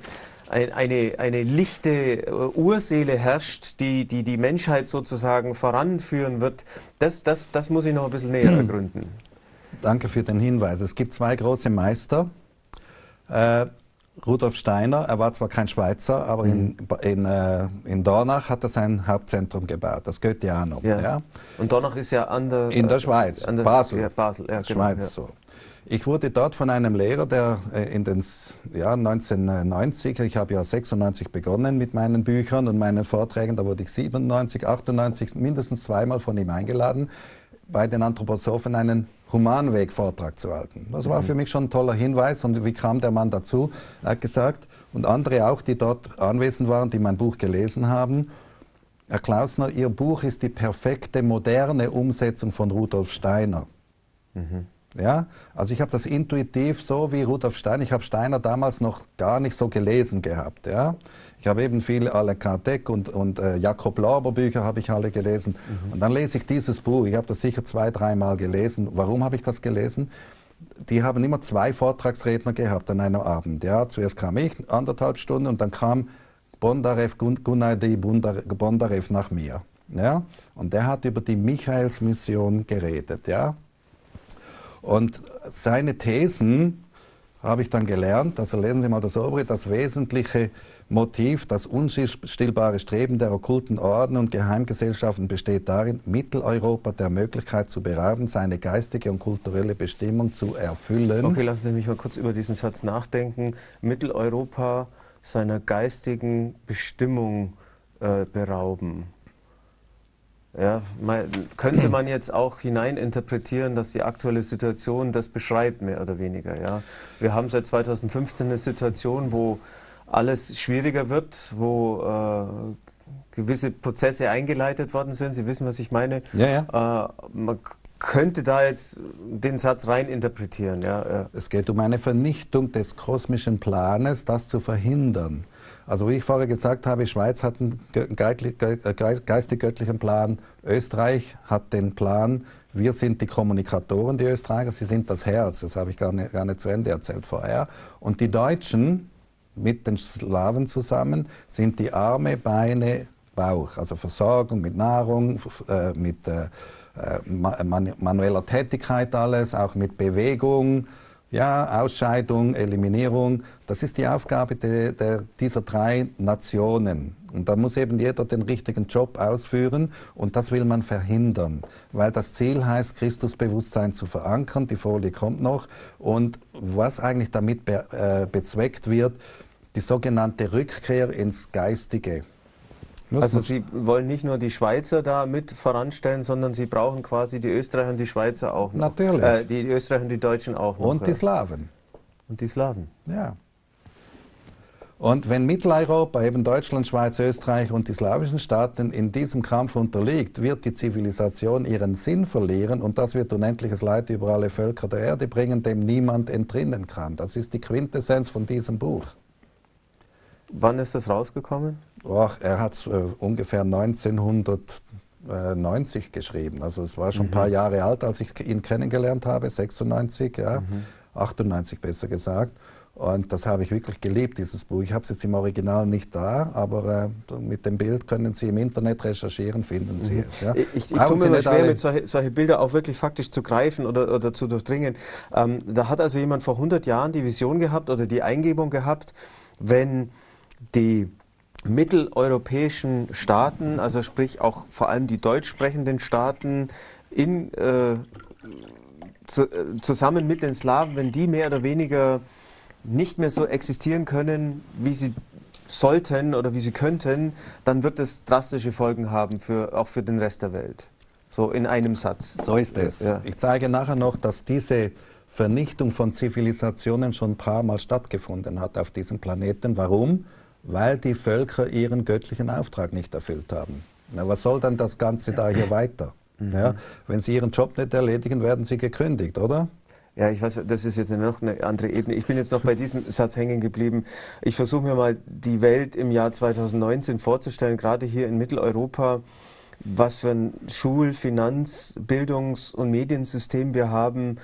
eine, eine lichte äh, Urseele herrscht, die, die die Menschheit sozusagen voranführen wird, das, das, das muss ich noch ein bisschen näher ergründen. Danke für den Hinweis. Es gibt zwei große Meister. Äh, Rudolf Steiner, er war zwar kein Schweizer, aber in, mhm. in, äh, in Dornach hat er sein Hauptzentrum gebaut, das Goetheanum. Ja. ja. Und Dornach ist ja an der... In der Schweiz, der, Basel. Ja, Basel, ja, genau, Schweiz so. Ich wurde dort von einem Lehrer, der äh, in den ja, 1990, ich habe ja 96 begonnen mit meinen Büchern und meinen Vorträgen, da wurde ich 97, 98 mindestens zweimal von ihm eingeladen, bei den Anthroposophen einen Humanweg-Vortrag zu halten. Das war mhm. für mich schon ein toller Hinweis. Und wie kam der Mann dazu? Er hat gesagt, und andere auch, die dort anwesend waren, die mein Buch gelesen haben, Herr Klausner, Ihr Buch ist die perfekte moderne Umsetzung von Rudolf Steiner. Mhm. Ja, also ich habe das intuitiv so wie Rudolf Steiner. Ich habe Steiner damals noch gar nicht so gelesen gehabt. Ja, ich habe eben viele alle Kardec und, und äh, Jakob Lauber Bücher habe ich alle gelesen. Mhm. Und dann lese ich dieses Buch. Ich habe das sicher zwei, dreimal gelesen. Warum habe ich das gelesen? Die haben immer zwei Vortragsredner gehabt an einem Abend. Ja, zuerst kam ich anderthalb Stunden und dann kam Bondarev Gunnar Bondarev nach mir. Ja, und der hat über die Michaelsmission geredet. Ja, und seine Thesen habe ich dann gelernt, also lesen Sie mal das obere, das wesentliche Motiv, das unstillbare Streben der okkulten Orden und Geheimgesellschaften besteht darin, Mitteleuropa der Möglichkeit zu berauben, seine geistige und kulturelle Bestimmung zu erfüllen. Okay, lassen Sie mich mal kurz über diesen Satz nachdenken. Mitteleuropa seiner geistigen Bestimmung äh, berauben. Ja, man, könnte man jetzt auch hineininterpretieren, dass die aktuelle Situation das beschreibt, mehr oder weniger. Ja. Wir haben seit 2015 eine Situation, wo alles schwieriger wird, wo äh, gewisse Prozesse eingeleitet worden sind. Sie wissen, was ich meine. Ja, ja. Äh, man könnte da jetzt den Satz rein interpretieren. Ja. Äh. Es geht um eine Vernichtung des kosmischen Planes, das zu verhindern. Also wie ich vorher gesagt habe, Schweiz hat einen geistig-göttlichen Plan, Österreich hat den Plan, wir sind die Kommunikatoren, die Österreicher, sie sind das Herz, das habe ich gar nicht, gar nicht zu Ende erzählt vorher. Und die Deutschen mit den Slawen zusammen sind die Arme, Beine, Bauch, also Versorgung mit Nahrung, äh, mit äh, manueller Tätigkeit alles, auch mit Bewegung, Ja, Ausscheidung, Eliminierung, das ist die Aufgabe de, de, dieser drei Nationen. Und da muss eben jeder den richtigen Job ausführen und das will man verhindern, weil das Ziel heißt, Christusbewusstsein zu verankern, die Folie kommt noch, und was eigentlich damit be, äh, bezweckt wird, die sogenannte Rückkehr ins Geistige. Also Sie wollen nicht nur die Schweizer da mit voranstellen, sondern Sie brauchen quasi die Österreicher und die Schweizer auch noch. Natürlich. Äh, die Österreicher und die Deutschen auch noch. Und ja. die Slawen. Und die Slawen. Ja. Und wenn Mitteleuropa, eben Deutschland, Schweiz, Österreich und die slawischen Staaten in diesem Kampf unterliegt, wird die Zivilisation ihren Sinn verlieren und das wird unendliches Leid über alle Völker der Erde bringen, dem niemand entrinnen kann. Das ist die Quintessenz von diesem Buch. Wann ist das rausgekommen? Oh, er hat es äh, ungefähr 1990 geschrieben. Also es war schon mhm. ein paar Jahre alt, als ich ihn kennengelernt habe, 96, ja, mhm. 98 besser gesagt. Und das habe ich wirklich geliebt, dieses Buch. Ich habe es jetzt im Original nicht da, aber äh, mit dem Bild können Sie im Internet recherchieren, finden Sie mhm. es. Ja. Ich, ich tue mir immer schwer, mit solche, solche, Bilder auch wirklich faktisch zu greifen oder, oder zu durchdringen. Ähm, da hat also jemand vor 100 Jahren die Vision gehabt oder die Eingebung gehabt, wenn die mitteleuropäischen Staaten, also sprich auch vor allem die deutsch sprechenden Staaten, in, äh, zu, äh, zusammen mit den Slawen, wenn die mehr oder weniger nicht mehr so existieren können, wie sie sollten oder wie sie könnten, dann wird es drastische Folgen haben, für, auch für den Rest der Welt. So in einem Satz. So ist es. Ja. Ich zeige nachher noch, dass diese Vernichtung von Zivilisationen schon ein paar Mal stattgefunden hat auf diesem Planeten. Warum? Weil die Völker ihren göttlichen Auftrag nicht erfüllt haben. Na, was soll dann das Ganze da hier weiter? Mhm. Ja, wenn sie ihren Job nicht erledigen, werden sie gekündigt, oder? Ja, ich weiß, das ist jetzt noch eine andere Ebene. Ich bin jetzt noch bei diesem <laughs> Satz hängen geblieben. Ich versuche mir mal die Welt im Jahr 2019 vorzustellen, gerade hier in Mitteleuropa, was für ein Schul-, Finanz-, Bildungs- und Mediensystem wir haben,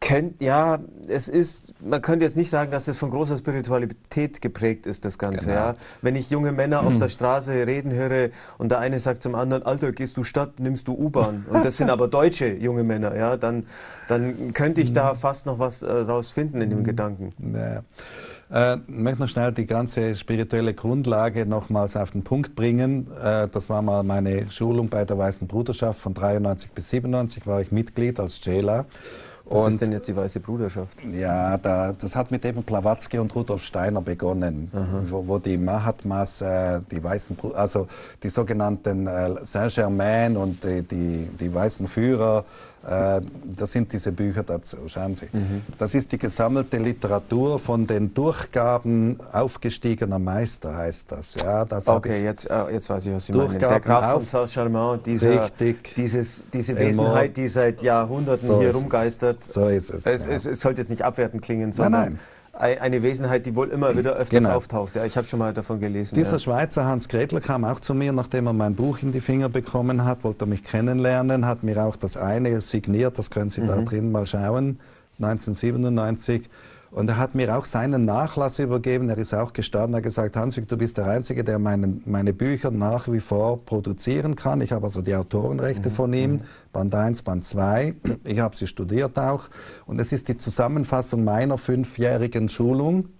Könnt, ja, es ist, man könnte jetzt nicht sagen, dass das von großer Spiritualität geprägt ist, das Ganze. Genau. Ja. Wenn ich junge Männer mhm. auf der Straße reden höre und der eine sagt zum anderen, Alter, gehst du Stadt, nimmst du U-Bahn. Und das sind aber deutsche junge Männer, ja, dann, dann könnte ich mhm. da fast noch was äh, rausfinden in dem mhm. Gedanken. Ja. Äh, ich möchte noch schnell die ganze spirituelle Grundlage nochmals auf den Punkt bringen. Äh, das war mal meine Schulung bei der Weißen Bruderschaft von 93 bis 97, war ich Mitglied als Jailer. Was und, ist denn jetzt die Weiße Bruderschaft? Ja, da, das hat mit eben Blavatsky und Rudolf Steiner begonnen, wo, wo, die Mahatmas, äh, die Weißen, also die sogenannten äh, Saint-Germain und die, die, die Weißen Führer äh, das sind diese Bücher dazu, schauen Sie. Mhm. Das ist die gesammelte Literatur von den Durchgaben aufgestiegener Meister, heißt das. Ja, das okay, jetzt, äh, jetzt weiß ich, was Sie meinen. Der Graf von Saint-Germain, diese, diese Wesenheit, die seit Jahrhunderten so hier rumgeistert. Es. So ist es. Es, ja. es. es, sollte jetzt nicht abwertend klingen, sondern... Nein, nein eine Wesenheit, die wohl immer wieder öfters genau. auftaucht. Ja, ich habe schon mal davon gelesen. Dieser ja. Schweizer Hans Gretler kam auch zu mir, nachdem er mein Buch in die Finger bekommen hat, wollte mich kennenlernen, hat mir auch das eine signiert, das können Sie mhm. da drin mal schauen, 1997. Und er hat mir auch seinen Nachlass übergeben. Er ist auch gestorben. Er hat gesagt, Hansig, du bist der Einzige, der meinen, meine Bücher nach wie vor produzieren kann. Ich habe also die Autorenrechte mhm. von ihm, mhm. Band 1, Band 2. Ich habe sie studiert auch. Und es ist die Zusammenfassung meiner fünfjährigen Schulung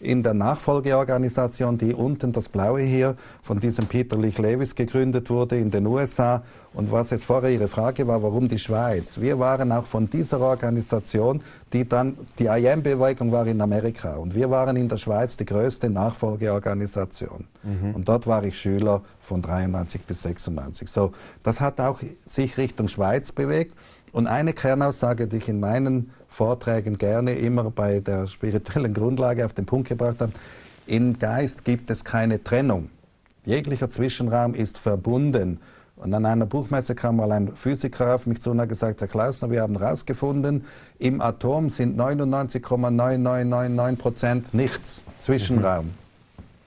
in der Nachfolgeorganisation, die unten das blaue hier von diesem Peter Lich Lewis gegründet wurde in den USA. Und was jetzt vorher Ihre Frage war, warum die Schweiz? Wir waren auch von dieser Organisation, die dann, die IM-Bewegung war in Amerika und wir waren in der Schweiz die größte Nachfolgeorganisation. Mhm. Und dort war ich Schüler von 93 bis 96. So, das hat auch sich Richtung Schweiz bewegt. Und eine Kernaussage, die ich in meinen Vorträgen gerne immer bei der spirituellen Grundlage auf den Punkt gebracht habe, im Geist gibt es keine Trennung. Jeglicher Zwischenraum ist verbunden. Und an einer Buchmesse kam mal ein Physiker auf mich zu und hat gesagt, Herr Klausner, wir haben herausgefunden, im Atom sind 99,9999 Prozent nichts, Zwischenraum.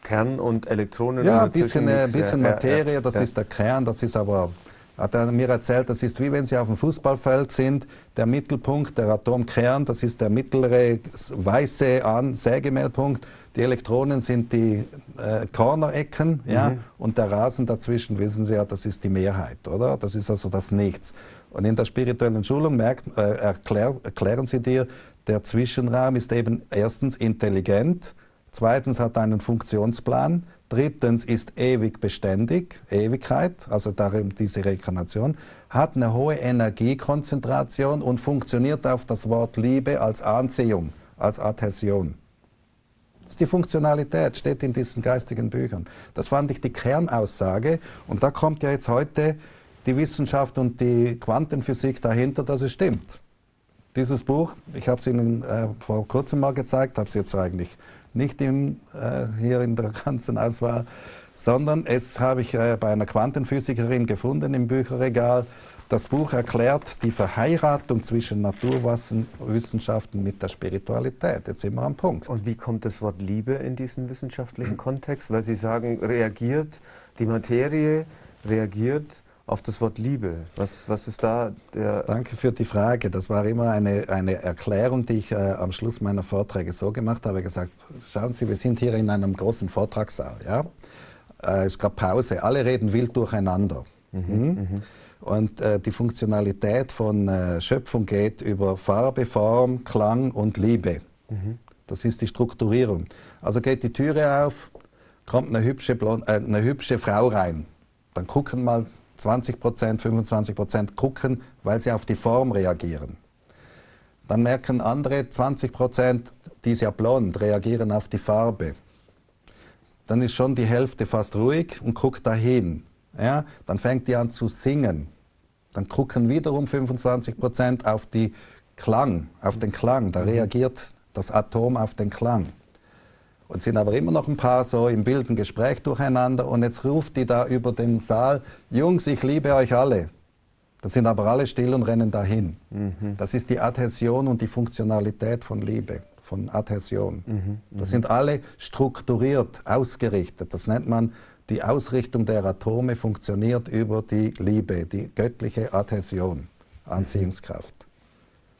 Kern und Elektronen? Ja, ein bisschen, bisschen Materie, das ja. ist der Kern, das ist aber hat er mir erzählt, das ist wie wenn Sie auf dem Fußballfeld sind, der Mittelpunkt, der Atomkern, das ist der mittlere weiße Sägemehlpunkt, die Elektronen sind die äh, Cornerecken, mhm. ja, und der Rasen dazwischen, wissen Sie ja, das ist die Mehrheit, oder? Das ist also das Nichts. Und in der spirituellen Schulung merkt, äh, erklär, erklären sie dir, der Zwischenraum ist eben erstens intelligent, zweitens hat einen Funktionsplan, drittens ist ewig beständig, Ewigkeit, also darin diese Rekarnation, hat eine hohe Energiekonzentration und funktioniert auf das Wort Liebe als Anziehung, als Adhäsion. Das ist die Funktionalität, steht in diesen geistigen Büchern. Das fand ich die Kernaussage. Und da kommt ja jetzt heute die Wissenschaft und die Quantenphysik dahinter, dass es stimmt. Dieses Buch, ich habe es Ihnen äh, vor kurzem mal gezeigt, habe es jetzt eigentlich nicht im, äh, hier in der ganzen Auswahl, sondern es habe ich äh, bei einer Quantenphysikerin gefunden im Bücherregal. Das Buch erklärt die Verheiratung zwischen Naturwissenschaften mit der Spiritualität. Jetzt sind wir am Punkt. Und wie kommt das Wort Liebe in diesen wissenschaftlichen Kontext? Weil Sie sagen, reagiert die Materie, reagiert auf das Wort Liebe. Was, was ist da der. Danke für die Frage. Das war immer eine, eine Erklärung, die ich äh, am Schluss meiner Vorträge so gemacht habe. gesagt, schauen Sie, wir sind hier in einem großen Vortragssaal. Ja? Äh, es gab Pause, alle reden wild durcheinander. Mhm, hm? mhm. Und äh, die Funktionalität von äh, Schöpfung geht über Farbe, Form, Klang und Liebe. Mhm. Das ist die Strukturierung. Also geht die Türe auf, kommt eine hübsche, Blond äh, eine hübsche Frau rein. Dann gucken mal 20 Prozent, 25 Prozent gucken, weil sie auf die Form reagieren. Dann merken andere 20 Prozent, die ist ja blond, reagieren auf die Farbe. Dann ist schon die Hälfte fast ruhig und guckt dahin. Ja, dann fängt die an zu singen. Dann gucken wiederum 25 Prozent auf die Klang, auf den Klang. Da mhm. reagiert das Atom auf den Klang. Und sind aber immer noch ein paar so im wilden Gespräch durcheinander. Und jetzt ruft die da über den Saal, Jungs, ich liebe euch alle. Da sind aber alle still und rennen dahin. Mhm. Das ist die Adhäsion und die Funktionalität von Liebe, von Adhäsion. Mhm. Mhm. Das sind alle strukturiert, ausgerichtet. Das nennt man die Ausrichtung der Atome funktioniert über die Liebe, die göttliche Adhäsion, Anziehungskraft.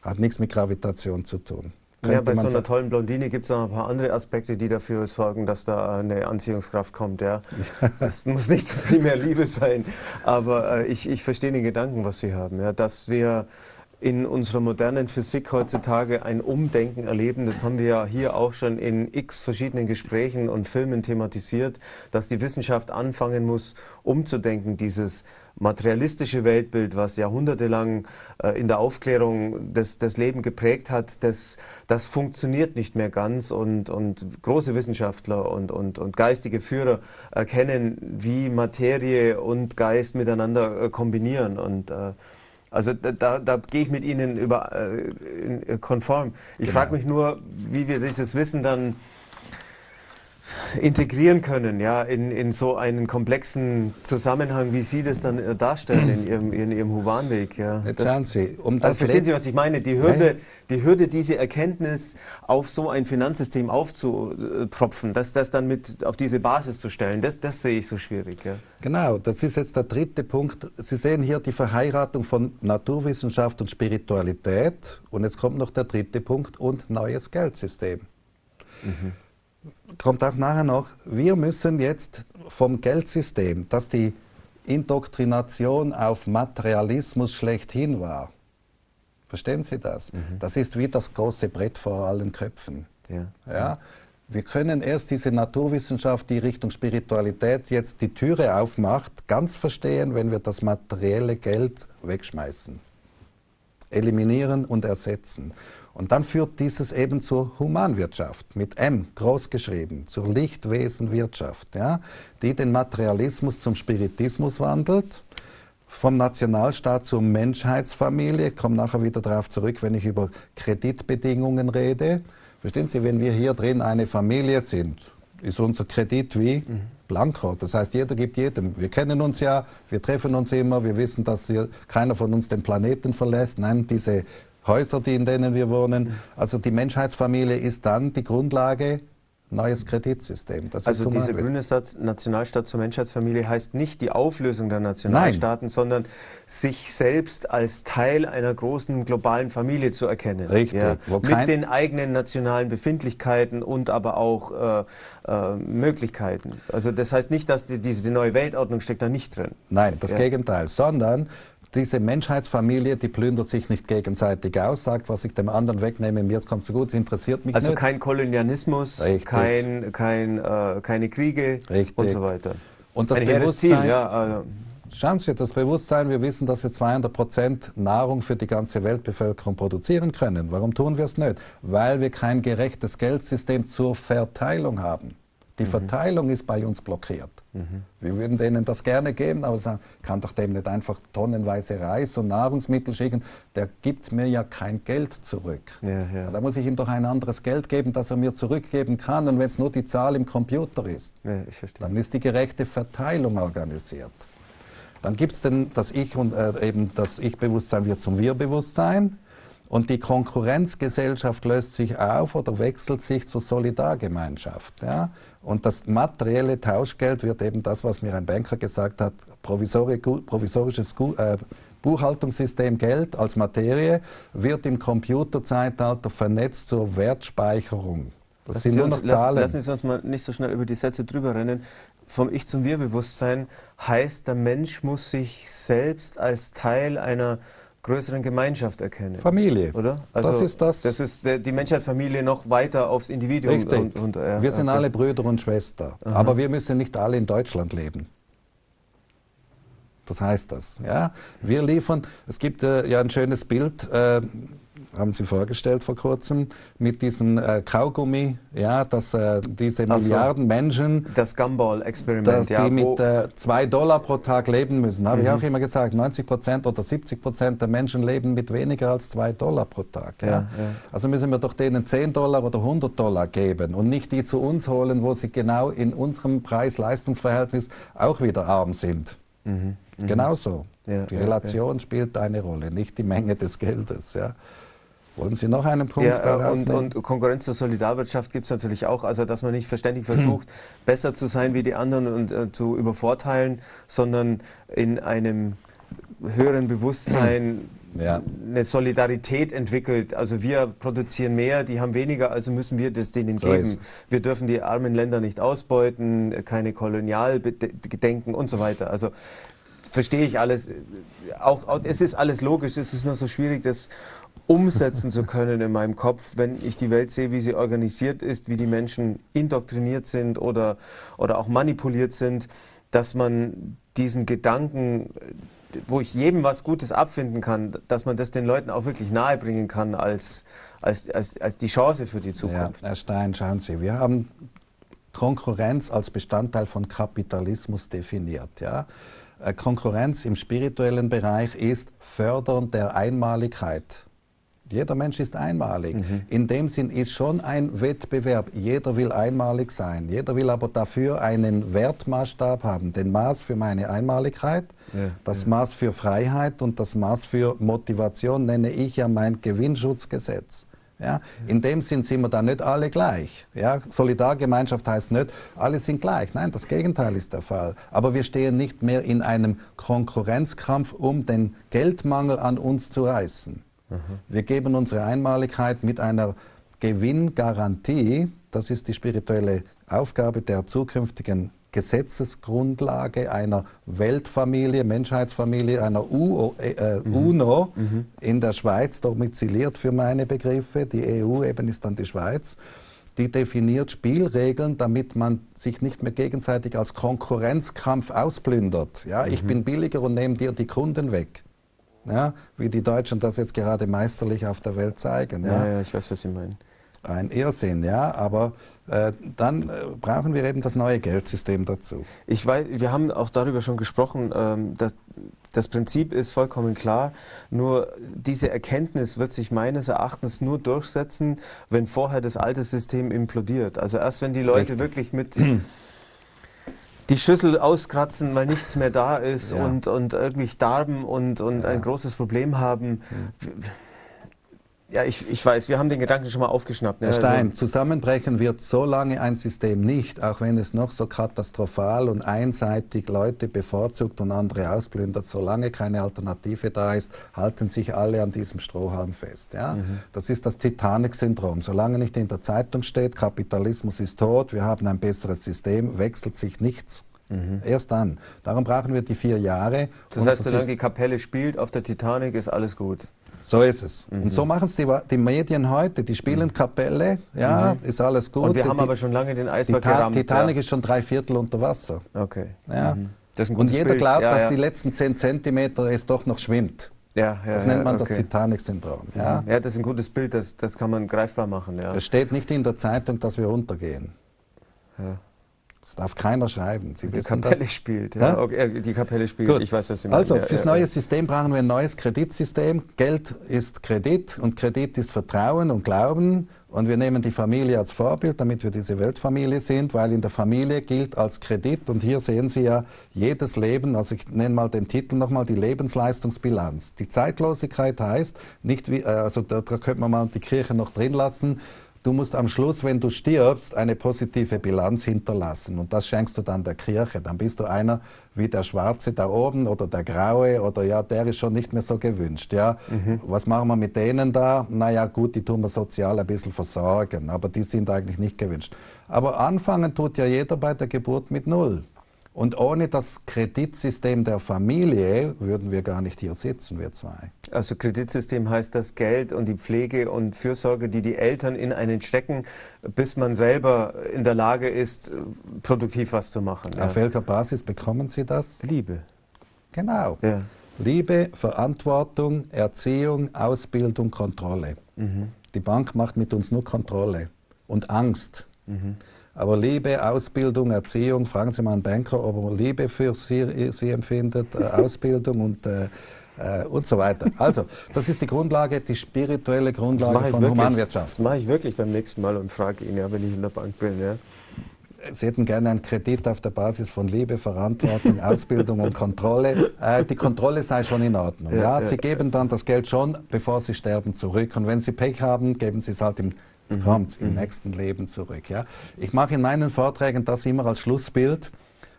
Hat nichts mit Gravitation zu tun. Ja, bei so einer tollen Blondine gibt es noch ein paar andere Aspekte, die dafür sorgen, dass da eine Anziehungskraft kommt. Ja. <laughs> Es muss nicht primär Liebe sein, aber äh, ich, ich verstehe den Gedanken, was Sie haben, ja, dass wir in unserer modernen Physik heutzutage ein Umdenken erleben. Das haben wir ja hier auch schon in x verschiedenen Gesprächen und Filmen thematisiert, dass die Wissenschaft anfangen muss, umzudenken. Dieses materialistische Weltbild, was jahrhundertelang äh, in der Aufklärung das, das Leben geprägt hat, das, das funktioniert nicht mehr ganz. Und, und große Wissenschaftler und, und, und geistige Führer erkennen, wie Materie und Geist miteinander äh, kombinieren. Und äh, also da, da, da gehe ich mit Ihnen über, äh, in, äh, konform. Ich genau. frage mich nur, wie wir dieses Wissen dann integrieren können, ja, in, in so einen komplexen Zusammenhang, wie Sie das dann äh, darstellen in Ihrem, in Ihrem Huwanweg. Ja. Das, schauen Sie, um das also verstehen Sie, was ich meine? Die Hürde, die Hürde, diese Erkenntnis auf so ein Finanzsystem aufzupropfen, das, das dann mit auf diese Basis zu stellen, das, das sehe ich so schwierig. Ja. Genau, das ist jetzt der dritte Punkt. Sie sehen hier die Verheiratung von Naturwissenschaft und Spiritualität. Und jetzt kommt noch der dritte Punkt und neues Geldsystem. Mhm kommt auch nachher noch, wir müssen jetzt vom Geldsystem, das die Indoktrination auf Materialismus schlechthin war. Verstehen Sie das? Mhm. Das ist wie das große Brett vor allen Köpfen. Ja. Ja? Wir können erst diese Naturwissenschaft, die Richtung Spiritualität jetzt die Türe aufmacht, ganz verstehen, wenn wir das materielle Geld wegschmeißen, eliminieren und ersetzen. Und dann führt dieses eben zur Humanwirtschaft, mit M groß geschrieben, zur Lichtwesenwirtschaft, ja, die den Materialismus zum Spiritismus wandelt, vom Nationalstaat zur Menschheitsfamilie. Ich komme nachher wieder darauf zurück, wenn ich über Kreditbedingungen rede. Verstehen Sie, wenn wir hier drin eine Familie sind, ist unser Kredit wie mhm. Blanko. Das heißt, jeder gibt jedem. Wir kennen uns ja, wir treffen uns immer, wir wissen, dass keiner von uns den Planeten verlässt. Nein, diese Häuser, die, in denen wir wohnen. Also die Menschheitsfamilie ist dann die Grundlage neues Kreditsystem. Das also dieser grüne Satz Nationalstaat zur Menschheitsfamilie heißt nicht die Auflösung der Nationalstaaten, Nein. sondern sich selbst als Teil einer großen globalen Familie zu erkennen. Richtig. Ja, mit den eigenen nationalen Befindlichkeiten und aber auch äh, äh, Möglichkeiten. Also das heißt nicht, dass die, diese die neue Weltordnung steckt da nicht drin. Nein, das ja. Gegenteil, sondern diese Menschheitsfamilie, die plündert sich nicht gegenseitig aus, sagt, was ich dem anderen wegnehme, mir kommt so gut, es interessiert mich also nicht. Also kein Kolonialismus, kein, kein, äh, keine Kriege Richtig. und so weiter. Und das Ein Bewusstsein, Ziel, ja, äh, Schauen Sie, das Bewusstsein, wir wissen, dass wir 200 Prozent Nahrung für die ganze Weltbevölkerung produzieren können. Warum tun wir es nicht? Weil wir kein gerechtes Geldsystem zur Verteilung haben. Die mhm. Verteilung ist bei uns blockiert. Mhm. Wir würden denen das gerne geben, aber sagen, kann doch dem nicht einfach tonnenweise Reis und Nahrungsmittel schicken. Der gibt mir ja kein Geld zurück. Ja, ja. Da muss ich ihm doch ein anderes Geld geben, das er mir zurückgeben kann. Und wenn es nur die Zahl im Computer ist, ja, dann ist die gerechte Verteilung organisiert. Dann gibt es das Ich und äh, eben das Ich-Bewusstsein wird zum Wir-Bewusstsein. Und die Konkurrenzgesellschaft löst sich auf oder wechselt sich zur Solidargemeinschaft. Ja? Und das materielle Tauschgeld wird eben das, was mir ein Banker gesagt hat, provisorisches äh, Buchhaltungssystem Geld als Materie wird im Computerzeitalter vernetzt zur Wertspeicherung. Das lassen sind nur noch Zahlen. Lassen Sie uns mal nicht so schnell über die Sätze drüber rennen. Vom Ich zum Wir-Bewusstsein heißt, der Mensch muss sich selbst als Teil einer größeren Gemeinschaft erkennen. Familie. Oder? Also das ist das. Das ist die Menschheitsfamilie noch weiter aufs Individuum. Richtig. Und, und, ja, wir sind okay. alle Brüder und Schwestern. Aber wir müssen nicht alle in Deutschland leben. Das heißt das. Ja? Wir liefern, es gibt äh, ja ein schönes Bild, äh, haben Sie vorgestellt vor kurzem, mit diesem äh, Kaugummi, ja, dass äh, diese also, Milliarden Menschen. Das Gumball-Experiment, ja. Die mit äh, zwei Dollar pro Tag leben müssen. Habe mhm. ich auch immer gesagt, 90 Prozent oder 70 Prozent der Menschen leben mit weniger als zwei Dollar pro Tag. Ja? Ja, ja. Also müssen wir doch denen 10 Dollar oder 100 Dollar geben und nicht die zu uns holen, wo sie genau in unserem Preis-Leistungs-Verhältnis auch wieder arm sind. Mhm. Mhm. Genauso. Ja, die Relation ja, spielt eine Rolle, nicht die Menge des Geldes. Ja. Wollen Sie noch einen Punkt ja, daraus und, und Konkurrenz zur Solidarwirtschaft gibt es natürlich auch, also dass man nicht verständig versucht, hm. besser zu sein wie die anderen und äh, zu übervorteilen, sondern in einem höheren Bewusstsein ja. eine Solidarität entwickelt. Also wir produzieren mehr, die haben weniger, also müssen wir das denen so geben. Wir dürfen die armen Länder nicht ausbeuten, keine Kolonialgedenken und so weiter. Also verstehe ich alles. Auch, auch, es ist alles logisch, es ist nur so schwierig, das umsetzen zu können in meinem Kopf, wenn ich die Welt sehe, wie sie organisiert ist, wie die Menschen indoktriniert sind oder, oder auch manipuliert sind, dass man diesen Gedanken, wo ich jedem was Gutes abfinden kann, dass man das den Leuten auch wirklich nahebringen kann als, als, als, als die Chance für die Zukunft. Ja, Herr Stein, schauen Sie, wir haben Konkurrenz als Bestandteil von Kapitalismus definiert. Ja? Äh, Konkurrenz im spirituellen Bereich ist Fördern der Einmaligkeit. Jeder Mensch ist einmalig. Mhm. In dem Sinn ist schon ein Wettbewerb. Jeder will einmalig sein. Jeder will aber dafür einen Wertmaßstab haben. Den Maß für meine Einmaligkeit, ja, das ja. Maß für Freiheit und das Maß für Motivation nenne ich ja mein Gewinnschutzgesetz. Ja, in dem Sinn sind wir da nicht alle gleich. Ja, Solidargemeinschaft heißt nicht, alle sind gleich. Nein, das Gegenteil ist der Fall. Aber wir stehen nicht mehr in einem Konkurrenzkampf, um den Geldmangel an uns zu reißen. Mhm. Wir geben unsere Einmaligkeit mit einer Gewinngarantie. Das ist die spirituelle Aufgabe der zukünftigen Gesetzesgrundlage einer Weltfamilie, Menschheitsfamilie, einer UO, äh, mhm. UNO mhm. in der Schweiz domiziliert für meine Begriffe. Die EU eben ist dann die Schweiz. Die definiert Spielregeln, damit man sich nicht mehr gegenseitig als Konkurrenzkampf ausplündert. Ja, mhm. ich bin billiger und nehme dir die Kunden weg. Ja, wie die Deutschen das jetzt gerade meisterlich auf der Welt zeigen. Ja, ja, ja ich weiß, was Sie meinen. Ein Irrsinn, ja, aber äh, dann äh, brauchen wir eben das neue Geldsystem dazu. Ich weiß, wir haben auch darüber schon gesprochen, ähm, dass das Prinzip ist vollkommen klar, nur diese Erkenntnis wird sich meines Erachtens nur durchsetzen, wenn vorher das alte System implodiert. Also erst wenn die Leute Richtig. wirklich mit die Schüssel auskratzen, weil nichts mehr da ist ja. und, und irgendwie darben und, und ja. ein großes Problem haben. Mhm. Ja, ich, ich weiß, wir haben den Gedanken schon mal aufgeschnappt. Ne? Herr Stein, also, zusammenbrechen wird so lange ein System nicht, auch wenn es noch so katastrophal und einseitig Leute bevorzugt und andere ausplündert. Solange keine Alternative da ist, halten sich alle an diesem Strohhalm fest. Ja? Mhm. Das ist das Titanic-Syndrom. Solange nicht in der Zeitung steht, Kapitalismus ist tot, wir haben ein besseres System, wechselt sich nichts Mhm. Erst dann. Darum brauchen wir die vier Jahre. Das heißt, solange die Kapelle spielt auf der Titanic, ist alles gut. So ist es. Mhm. Und so machen es die, die, Medien heute. Die spielen mhm. Kapelle, ja, mhm. ist alles gut. Und wir haben die, aber schon lange den Eisberg Die Ta Titanic ja. ist schon drei Viertel unter Wasser. Okay. Ja. Mhm. Und jeder Bild. glaubt, ja, dass die letzten zehn Zentimeter es doch noch schwimmt. Ja, ja, das nennt man okay. das Titanic-Syndrom. Ja? ja, das ist ein gutes Bild, das, das kann man greifbar machen. Ja. Es steht nicht in der Zeitung, dass wir untergehen. Ja. Das darf keiner schreiben. Sie die wissen Kapelle das. spielt, ja. Okay, äh, die Kapelle spielt. Gut. Ich weiß, was Sie meinen. Also, fürs neue System brauchen wir ein neues Kreditsystem. Geld ist Kredit und Kredit ist Vertrauen und Glauben. Und wir nehmen die Familie als Vorbild, damit wir diese Weltfamilie sind, weil in der Familie gilt als Kredit. Und hier sehen Sie ja jedes Leben, also ich nenne mal den Titel nochmal, die Lebensleistungsbilanz. Die Zeitlosigkeit heißt, nicht wie, äh, also da, da könnte man mal die Kirche noch drin lassen, Du musst am Schluss, wenn du stirbst, eine positive Bilanz hinterlassen. Und das schenkst du dann der Kirche. Dann bist du einer wie der Schwarze da oben oder der Graue oder ja, der ist schon nicht mehr so gewünscht. Ja. Mhm. Was machen wir mit denen da? Naja, gut, die tun wir sozial ein bisschen versorgen, aber die sind eigentlich nicht gewünscht. Aber anfangen tut ja jeder bei der Geburt mit Null. Und ohne das Kreditsystem der Familie würden wir gar nicht hier sitzen, wir zwei. Also Kreditsystem heißt das Geld und die Pflege und Fürsorge, die die Eltern in einen stecken, bis man selber in der Lage ist, produktiv was zu machen. Auf ja. welcher Basis bekommen Sie das? Liebe. Genau. Ja. Liebe, Verantwortung, Erziehung, Ausbildung, Kontrolle. Mhm. Die Bank macht mit uns nur Kontrolle und Angst. Mhm. Aber Liebe, Ausbildung, Erziehung, fragen Sie mal einen Banker, ob er Liebe für Sie, Sie empfindet, äh, Ausbildung und, äh, äh, und so weiter. Also, das ist die Grundlage, die spirituelle Grundlage von wirklich, Humanwirtschaft. Das mache ich wirklich beim nächsten Mal und frage ihn, ja, wenn ich in der Bank bin. Ja. Sie hätten gerne einen Kredit auf der Basis von Liebe, Verantwortung, <laughs> Ausbildung und Kontrolle. Äh, die Kontrolle sei schon in Ordnung. Ja, ja, Sie geben dann das Geld schon, bevor Sie sterben, zurück. Und wenn Sie Pech haben, geben Sie es halt im es mhm. kommt im mhm. nächsten Leben zurück. Ja? Ich mache in meinen Vorträgen das immer als Schlussbild,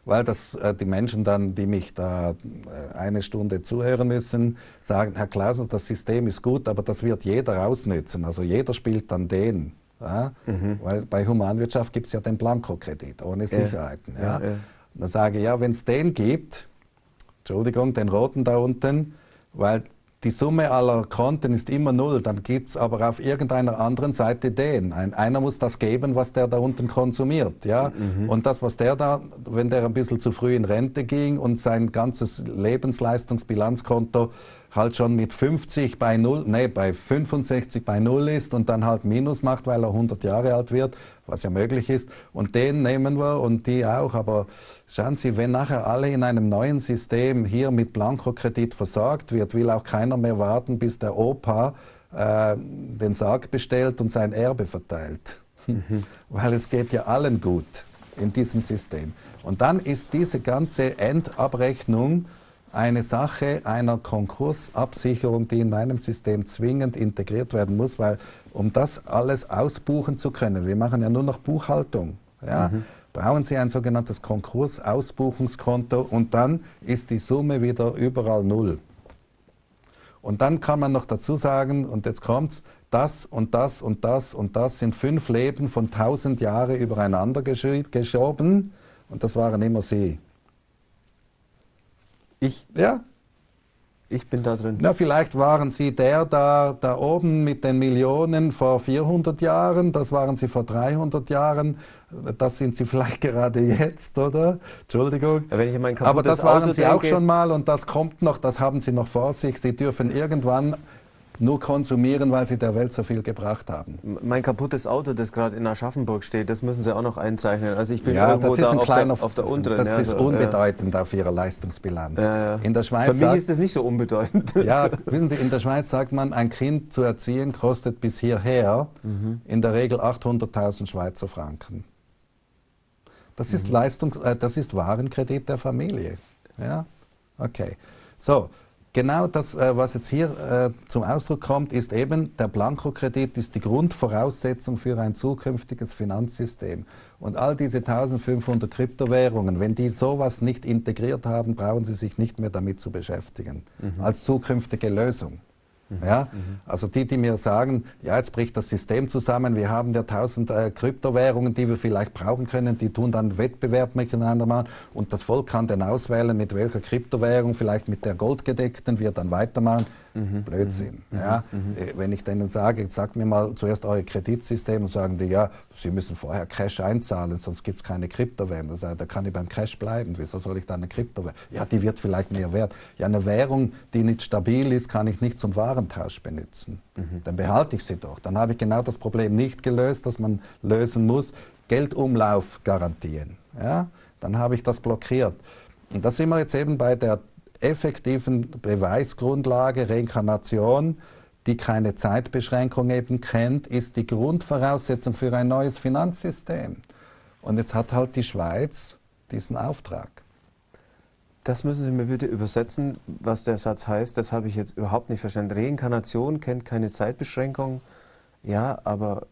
weil das äh, die Menschen dann, die mich da äh, eine Stunde zuhören müssen, sagen, Herr Klausens, das System ist gut, aber das wird jeder ausnützen. Also jeder spielt dann den. Ja? Mhm. Weil bei Humanwirtschaft gibt es ja den Blankokredit ohne Sicherheiten. Ja. Ja, ja. Dann sage ich, ja, wenn es den gibt, Entschuldigung, den roten da unten, weil die Summe aller Konten ist immer null, dann gibt es aber auf irgendeiner anderen Seite den. Ein, einer muss das geben, was der da unten konsumiert. Ja? Mhm. Und das, was der da, wenn der ein bisschen zu früh in Rente ging und sein ganzes Lebensleistungsbilanzkonto halt schon mit 50 bei 0, nee, bei 65 bei 0 ist und dann halt Minus macht, weil er 100 Jahre alt wird, was ja möglich ist. Und den nehmen wir und die auch. Aber schauen Sie, wenn nachher alle in einem neuen System hier mit Blankokredit versorgt wird, will auch keiner mehr warten, bis der Opa äh, den Sarg bestellt und sein Erbe verteilt. Mhm. <laughs> Weil es geht ja allen gut in diesem System. Und dann ist diese ganze Endabrechnung eine Sache einer Konkursabsicherung, die in meinem System zwingend integriert werden muss, weil um das alles ausbuchen zu können, wir machen ja nur noch Buchhaltung, ja, mhm. brauchen Sie ein sogenanntes Konkursausbuchungskonto und dann ist die Summe wieder überall null. Und dann kann man noch dazu sagen, und jetzt kommt's, das und das und das und das sind fünf Leben von tausend Jahren übereinander geschoben und das waren immer Sie. Ich? Ja. Ich bin da drin. Na, vielleicht waren Sie der da, da oben mit den Millionen vor 400 Jahren, das waren Sie vor 300 Jahren, das sind Sie <laughs> vielleicht gerade jetzt, oder? Entschuldigung. Ja, Aber das waren Auto Sie denke, auch schon mal und das kommt noch, das haben Sie noch vor sich. Sie dürfen irgendwann nur konsumieren, weil sie der Welt so viel gebracht haben. Mein kaputtes Auto, das gerade in Aschaffenburg steht, das müssen Sie auch noch einzeichnen. Also ich bin ja, irgendwo das ist da ein auf, kleiner, der, auf der unteren. Das, das ist also, unbedeutend ja. auf Ihrer Leistungsbilanz. Ja, in der Schweiz Für mich sagt, ist das nicht so unbedeutend. <laughs> Ja, wissen Sie, in der Schweiz sagt man, ein Kind zu erziehen kostet bis hierher mhm. in der Regel 800.000 Schweizer Franken. Das ist, mhm. Leistungs, äh, das ist Warenkredit der Familie. Ja? Okay. So, Genau das, äh, was jetzt hier äh, zum Ausdruck kommt, ist eben, der Blankokredit ist die Grundvoraussetzung für ein zukünftiges Finanzsystem. Und all diese 1500 Kryptowährungen, wenn die sowas nicht integriert haben, brauchen sie sich nicht mehr damit zu beschäftigen, mhm. als zukünftige Lösung. Ja? Also die, die mir sagen, ja, jetzt bricht das System zusammen, wir haben ja tausend äh, Kryptowährungen, die wir vielleicht brauchen können, die tun dann Wettbewerb miteinander machen und das Volk kann dann auswählen, mit welcher Kryptowährung, vielleicht mit der goldgedeckten, wir dann weitermachen. Mhm. Blödsinn. Mhm. Ja? Mhm. Äh, wenn ich denen sage, sagt mir mal zuerst euer Kreditsystem und sagen die, ja, sie müssen vorher Cash einzahlen, sonst gibt es keine Kryptowährung. Da, da kann ich beim Cash bleiben. Wieso soll ich dann eine Kryptowährung? Ja, die wird vielleicht mehr wert. Ja, eine Währung, die nicht stabil ist, kann ich nicht zum Warentausch benutzen. Mhm. Dann behalte ich sie doch. Dann habe ich genau das Problem nicht gelöst, das man lösen muss. Geldumlauf garantieren. Ja? Dann habe ich das blockiert. Und da sind wir jetzt eben bei der effektiven Beweisgrundlage Reinkarnation, die keine Zeitbeschränkung eben kennt, ist die Grundvoraussetzung für ein neues Finanzsystem. Und jetzt hat halt die Schweiz diesen Auftrag. Das müssen Sie mir bitte übersetzen, was der Satz heißt. Das habe ich jetzt überhaupt nicht verstanden. Reinkarnation kennt keine Zeitbeschränkung. Ja, aber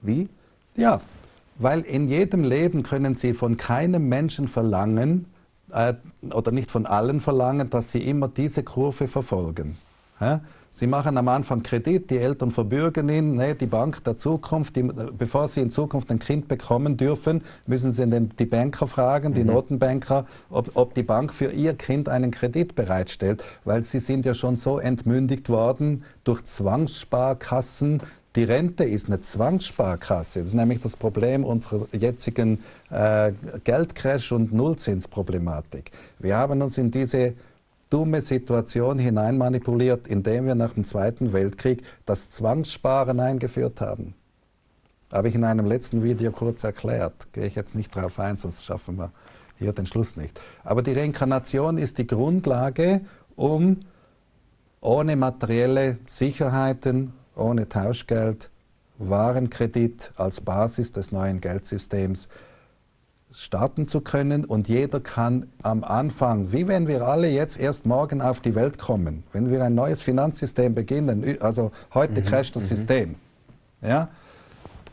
wie? Ja, weil in jedem Leben können Sie von keinem Menschen verlangen, äh, oder nicht von allen verlangen, dass sie immer diese Kurve verfolgen. Ja? Sie machen am Anfang Kredit, die Eltern verbürgen ihn, ne, die Bank der Zukunft, die, bevor sie in Zukunft ein Kind bekommen dürfen, müssen sie den, die Banker fragen, die mhm. Notenbanker, ob, ob die Bank für ihr Kind einen Kredit bereitstellt, weil sie sind ja schon so entmündigt worden durch Zwangssparkassen, die Rente ist eine Zwangssparkasse. Das ist nämlich das Problem unserer jetzigen äh, Geldcrash- und Nullzinsproblematik. Wir haben uns in diese dumme Situation hineinmanipuliert, indem wir nach dem Zweiten Weltkrieg das Zwangssparen eingeführt haben. Habe ich in einem letzten Video kurz erklärt. Gehe ich jetzt nicht drauf ein, sonst schaffen wir hier den Schluss nicht. Aber die Reinkarnation ist die Grundlage, um ohne materielle Sicherheiten ohne Tauschgeld, Warenkredit als Basis des neuen Geldsystems starten zu können und jeder kann am Anfang, wie wenn wir alle jetzt erst morgen auf die Welt kommen, wenn wir ein neues Finanzsystem beginnen, also heute mhm. crasht das mhm. System, ja,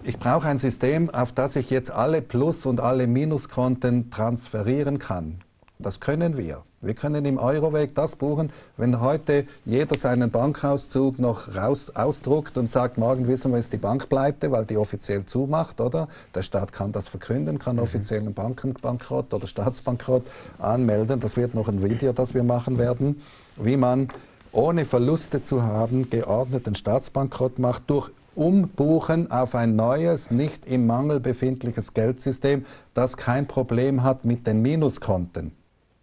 ich brauche ein System, auf das ich jetzt alle Plus- und alle Minuskonten transferieren kann. Das können wir. Wir können im Euroweg das buchen, wenn heute jeder seinen Bankauszug noch raus, ausdruckt und sagt, morgen wissen wir, ist die Bank pleite, weil die offiziell zumacht, oder? Der Staat kann das verkünden, kann mhm. offiziell einen Bankenbankrott oder Staatsbankrott anmelden. Das wird noch ein Video, das wir machen werden, wie man ohne Verluste zu haben geordneten Staatsbankrott macht durch Umbuchen auf ein neues, nicht im Mangel befindliches Geldsystem, das kein Problem hat mit den Minuskonten.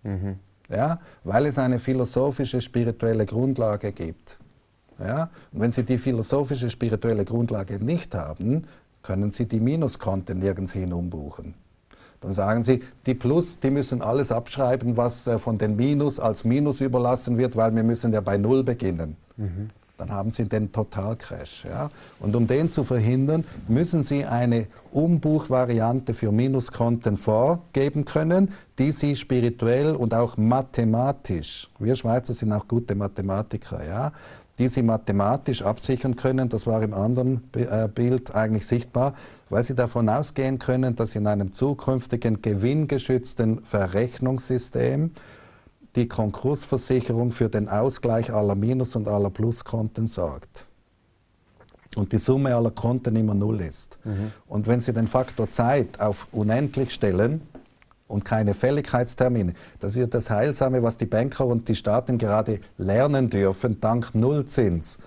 Mhm ja, weil es eine philosophische, spirituelle Grundlage gibt. Ja? Und wenn Sie die philosophische, spirituelle Grundlage nicht haben, können Sie die Minuskonten nirgends hin umbuchen. Dann sagen Sie, die Plus, die müssen alles abschreiben, was äh, von den Minus als Minus überlassen wird, weil wir müssen ja bei Null beginnen. Mhm dann haben Sie den Totalcrash. Ja? Und um den zu verhindern, müssen Sie eine Umbuchvariante für Minuskonten vorgeben können, die Sie spirituell und auch mathematisch, wir Schweizer sind auch gute Mathematiker, ja, die Sie mathematisch absichern können, das war im anderen äh, Bild eigentlich sichtbar, weil Sie davon ausgehen können, dass in einem zukünftigen gewinngeschützten Verrechnungssystem die Konkursversicherung für den Ausgleich aller Minus- und aller Pluskonten sorgt. Und die Summe aller Konten immer null ist. Mhm. Und wenn Sie den Faktor Zeit auf unendlich stellen und keine Fälligkeitstermine, das ist das Heilsame, was die Banker und die Staaten gerade lernen dürfen, dank Nullzins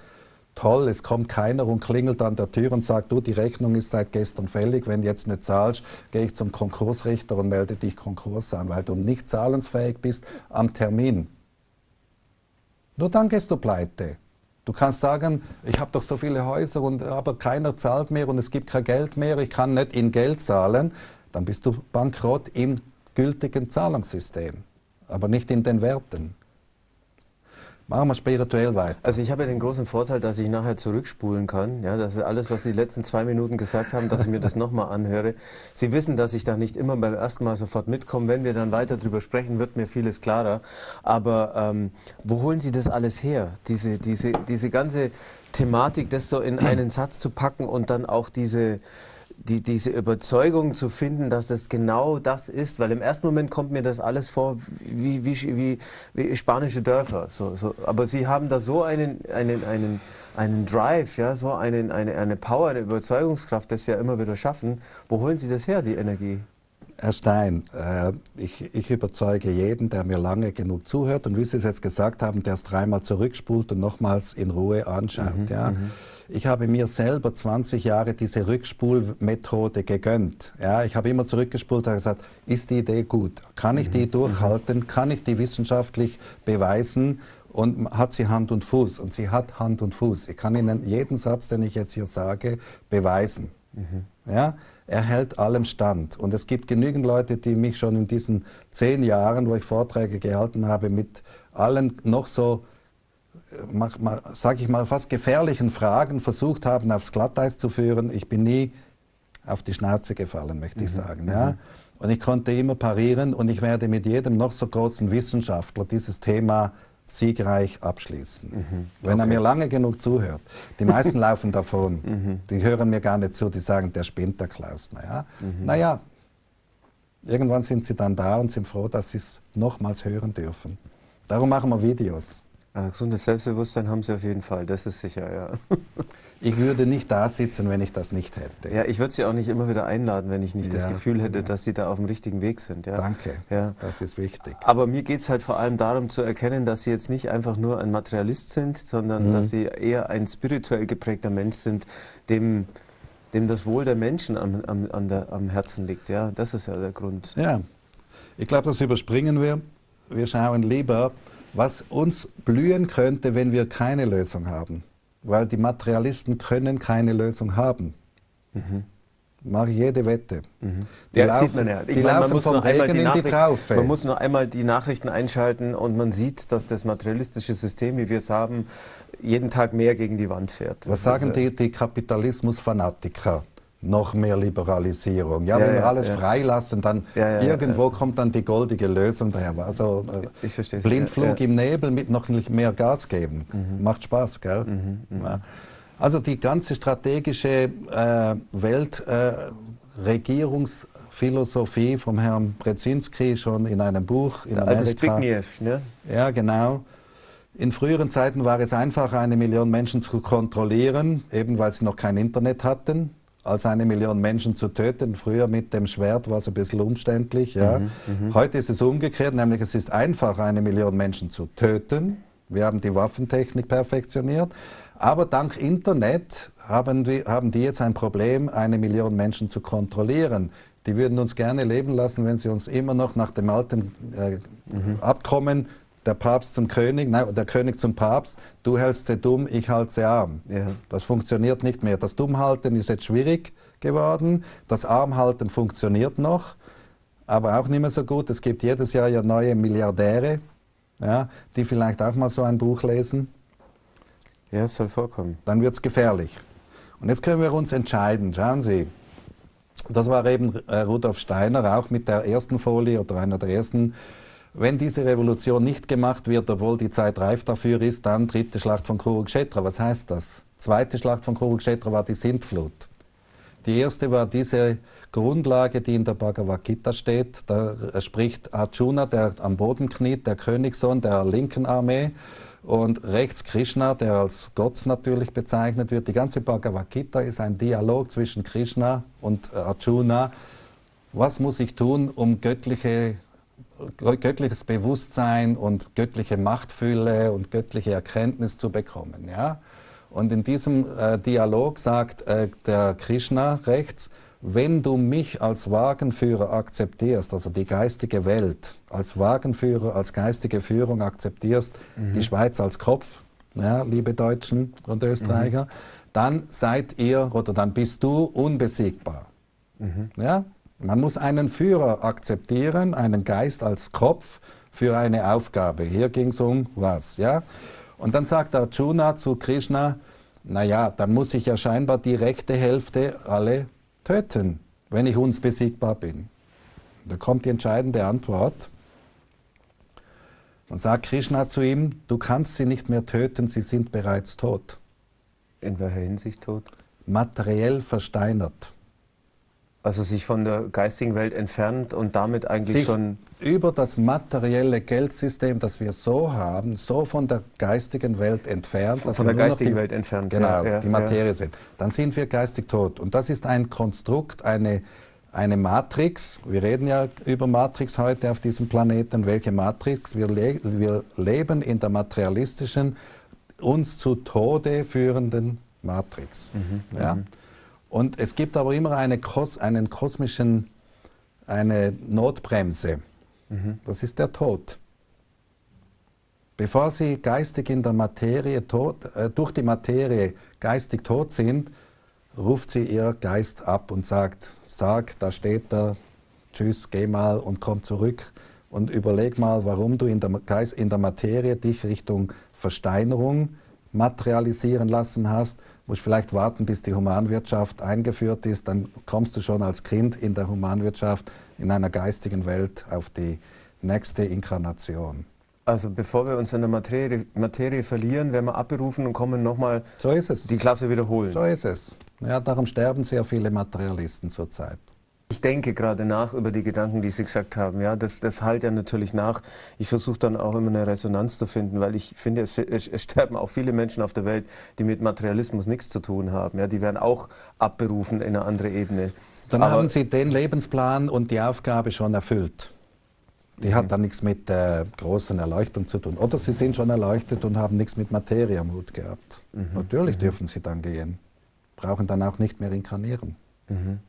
toll, es kommt keiner und klingelt an der Tür und sagt, du, die Rechnung ist seit gestern fällig, wenn du jetzt nicht zahlst, gehe ich zum Konkursrichter und melde dich Konkurs an, weil du nicht zahlungsfähig bist am Termin. Nur dann gehst du pleite. Du kannst sagen, ich habe doch so viele Häuser, und, aber keiner zahlt mehr und es gibt kein Geld mehr, ich kann nicht in Geld zahlen. Dann bist du bankrott im gültigen Zahlungssystem, aber nicht in den Werten. Machen wir spirituell weiter. Also ich habe ja den großen Vorteil, dass ich nachher zurückspulen kann. Ja, das ist alles, was Sie die letzten zwei Minuten gesagt haben, dass ich mir das <laughs> nochmal anhöre. Sie wissen, dass ich da nicht immer beim ersten Mal sofort mitkomme. Wenn wir dann weiter drüber sprechen, wird mir vieles klarer. Aber ähm, wo holen Sie das alles her? Diese, diese, diese ganze Thematik, das so in <clears throat> einen Satz zu packen und dann auch diese die, diese Überzeugung zu finden, dass es genau das ist, weil im ersten Moment kommt mir das alles vor wie, wie, wie, wie spanische Dörfer. So, so. Aber Sie haben da so einen, einen, einen, einen Drive, ja, so einen, eine, eine Power, eine Überzeugungskraft, das Sie ja immer wieder schaffen. Wo holen Sie das her, die Energie? Herr Stein, äh, ich, ich, überzeuge jeden, der mir lange genug zuhört und wie Sie es jetzt gesagt haben, der es dreimal zurückspult und nochmals in Ruhe anschaut. Mhm, ja. Mhm. Ich habe mir selber 20 Jahre diese Rückspulmethode gegönnt. Ja, ich habe immer zurückgespult und gesagt, ist die Idee gut? Kann ich die mhm. durchhalten? Kann ich die wissenschaftlich beweisen? Und hat sie Hand und Fuß? Und sie hat Hand und Fuß. Ich kann Ihnen jeden Satz, den ich jetzt hier sage, beweisen. Mhm. Ja? Er hält allem stand. Und es gibt genügend Leute, die mich schon in diesen zehn Jahren, wo ich Vorträge gehalten habe, mit allen noch so sage ich mal, fast gefährlichen Fragen versucht haben, aufs Glatteis zu führen. Ich bin nie auf die Schnauze gefallen, möchte ich mhm. sagen. Ja? Mhm. Und ich konnte immer parieren und ich werde mit jedem noch so großen Wissenschaftler dieses Thema siegreich abschließen. Mhm. Wenn okay. er mir lange genug zuhört. Die meisten <laughs> laufen davon. Mhm. Die hören mir gar nicht zu, die sagen, der spinnt der Klaus. Naja, mhm. naja irgendwann sind sie dann da und sind froh, dass sie es nochmals hören dürfen. Darum machen wir Videos. Ah, gesundes Selbstbewusstsein haben Sie auf jeden Fall, das ist sicher, ja. <laughs> Ich würde nicht da sitzen, wenn ich das nicht hätte. Ja, ich würde Sie auch nicht immer wieder einladen, wenn ich nicht ja, das Gefühl hätte, ja. dass Sie da auf dem richtigen Weg sind. Ja. Danke, ja. das ist wichtig. Aber mir geht es halt vor allem darum zu erkennen, dass Sie jetzt nicht einfach nur ein Materialist sind, sondern mhm. dass Sie eher ein spirituell geprägter Mensch sind, dem, dem das Wohl der Menschen am, am, an der, am Herzen liegt. Ja, das ist ja der Grund. Ja, ich glaube, das überspringen wir. Wir schauen lieber was uns blühen könnte, wenn wir keine Lösung haben. Weil die Materialisten können keine Lösung haben. Mhm. Mache jede Wette. Mhm. Die ja, laufen, sieht man ja. Ich die meine, laufen vom Regen in die Traufe. Man muss nur einmal die Nachrichten einschalten und man sieht, dass das materialistische System, wie wir es haben, jeden Tag mehr gegen die Wand fährt. Was sagen die, die Kapitalismusfanatiker? Noch mehr Liberalisierung. Ja, ja wenn wir alles freilassen, dann irgendwo kommt dann die goldige Lösung daher. Also äh, Blindflug im Nebel mit noch mehr Gas geben. Mhm. Macht Spaß, gell? Mhm, mhm. Also die ganze strategische äh, Weltregierungsphilosophie äh, vom Herrn Brzezinski schon in einem Buch in Der Amerika. Alte ne? Ja, genau. In früheren Zeiten war es einfacher, eine Million Menschen zu kontrollieren, eben weil sie noch kein Internet hatten als eine Million Menschen zu töten. Früher mit dem Schwert war es ein bisschen umständlich. Ja. Mhm, mh. Heute ist es umgekehrt, nämlich es ist einfacher, eine Million Menschen zu töten. Wir haben die Waffentechnik perfektioniert. Aber dank Internet haben die, haben die jetzt ein Problem, eine Million Menschen zu kontrollieren. Die würden uns gerne leben lassen, wenn sie uns immer noch nach dem alten äh, mhm. Abkommen der Papst zum König, nein, der König zum Papst, du hältst sie dumm, ich halte sie arm. Ja. Das funktioniert nicht mehr. Das Dummhalten ist jetzt schwierig geworden, das Armhalten funktioniert noch, aber auch nicht mehr so gut. Es gibt jedes Jahr ja neue Milliardäre, ja, die vielleicht auch mal so ein Buch lesen. Ja, es soll vorkommen. Dann wird es gefährlich. Und jetzt können wir uns entscheiden. Schauen Sie, das war eben äh, Rudolf Steiner auch mit der ersten Folie oder einer der ersten wenn diese Revolution nicht gemacht wird, obwohl die Zeit reif dafür ist, dann dritte Schlacht von Kurukshetra. Was heißt das? Zweite Schlacht von Kurukshetra war die Sintflut. Die erste war diese Grundlage, die in der Bhagavad Gita steht. Da spricht Arjuna, der am Boden kniet, der Königssohn der linken Armee, und rechts Krishna, der als Gott natürlich bezeichnet wird. Die ganze Bhagavad Gita ist ein Dialog zwischen Krishna und Arjuna. Was muss ich tun, um göttliche göttliches Bewusstsein und göttliche Machtfülle und göttliche Erkenntnis zu bekommen. Ja? Und in diesem äh, Dialog sagt äh, der Krishna rechts, wenn du mich als Wagenführer akzeptierst, also die geistige Welt als Wagenführer, als geistige Führung akzeptierst, mhm. die Schweiz als Kopf, ja, liebe Deutschen und Österreicher, mhm. dann seid ihr oder dann bist du unbesiegbar. Mhm. Ja? Man muss einen Führer akzeptieren, einen Geist als Kopf für eine Aufgabe. Hier ging es um was, ja? Und dann sagt Arjuna zu Krishna, naja, dann muss ich ja scheinbar die rechte Hälfte alle töten, wenn ich unbesiegbar bin. Da kommt die entscheidende Antwort. Dann sagt Krishna zu ihm, du kannst sie nicht mehr töten, sie sind bereits tot. In welcher Hinsicht tot? Materiell versteinert. Also sich von der geistigen Welt entfernt und damit eigentlich sich schon über das materielle Geldsystem, das wir so haben, so von der geistigen Welt entfernt, von, dass von wir der geistigen die, Welt entfernt. genau, ja, ja, die Materie sind. Dann sind wir geistig tot. Und das ist ein Konstrukt, eine, eine Matrix. Wir reden ja über Matrix heute auf diesem Planeten. Welche Matrix? Wir, le wir leben in der materialistischen, uns zu Tode führenden Matrix. Mhm, ja? Und es gibt aber immer eine Kos einen kosmischen, eine Notbremse. Mhm. Das ist der Tod. Bevor Sie geistig in der Materie tot, äh, durch die Materie geistig tot sind, ruft sie ihr Geist ab und sagt, sag, da steht er, tschüss, geh mal und komm zurück und überleg mal, warum du in der, Geist, in der Materie dich Richtung Versteinerung materialisieren lassen hast. Musst vielleicht warten, bis die Humanwirtschaft eingeführt ist, dann kommst du schon als Kind in der Humanwirtschaft in einer geistigen Welt auf die nächste Inkarnation. Also bevor wir uns in der Materie, Materie verlieren, werden wir abberufen und kommen nochmal So die Klasse wiederholen. So ist es. Ja, darum sterben sehr viele Materialisten zurzeit. Ich denke gerade nach über die Gedanken, die Sie gesagt haben. Ja, das, das halt ja natürlich nach. Ich versuche dann auch immer eine Resonanz zu finden, weil ich finde, es, es, sterben auch viele Menschen auf der Welt, die mit Materialismus nichts zu tun haben. Ja, die werden auch abberufen in eine andere Ebene. Dann Aber haben Sie den Lebensplan und die Aufgabe schon erfüllt. Die mhm. hat dann nichts mit der großen Erleuchtung zu tun. Oder Sie sind schon erleuchtet und haben nichts mit Materie am Hut gehabt. Mhm. Natürlich mhm. dürfen Sie dann gehen. Brauchen dann auch nicht mehr inkarnieren. Mhm.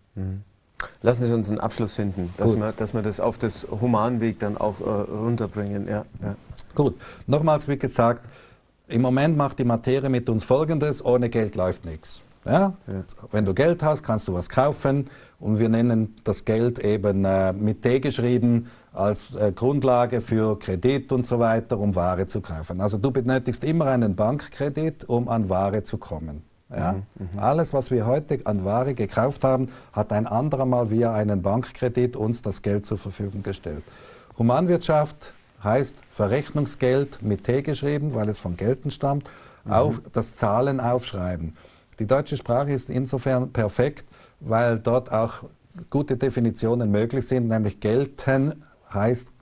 Lassen Sie uns einen Abschluss finden, dass wir, dass wir das auf das Humanweg dann auch äh, runterbringen. Ja, ja. Gut, nochmals wie gesagt, im Moment macht die Materie mit uns Folgendes, ohne Geld läuft nichts. Ja? ja? Wenn du Geld hast, kannst du was kaufen und wir nennen das Geld eben äh, mit T geschrieben als äh, Grundlage für Kredit und so weiter, um Ware zu kaufen. Also du benötigst immer einen Bankkredit, um an Ware zu kommen. Ja? Mhm, mhm, Alles, was wir heute an Ware gekauft haben, hat ein anderer mal via einen Bankkredit uns das Geld zur Verfügung gestellt. Humanwirtschaft heißt Verrechnungsgeld mit T geschrieben, weil es von Gelten stammt, mhm. auf das Zahlen aufschreiben. Die deutsche Sprache ist insofern perfekt, weil dort auch gute Definitionen möglich sind, nämlich gelten heißt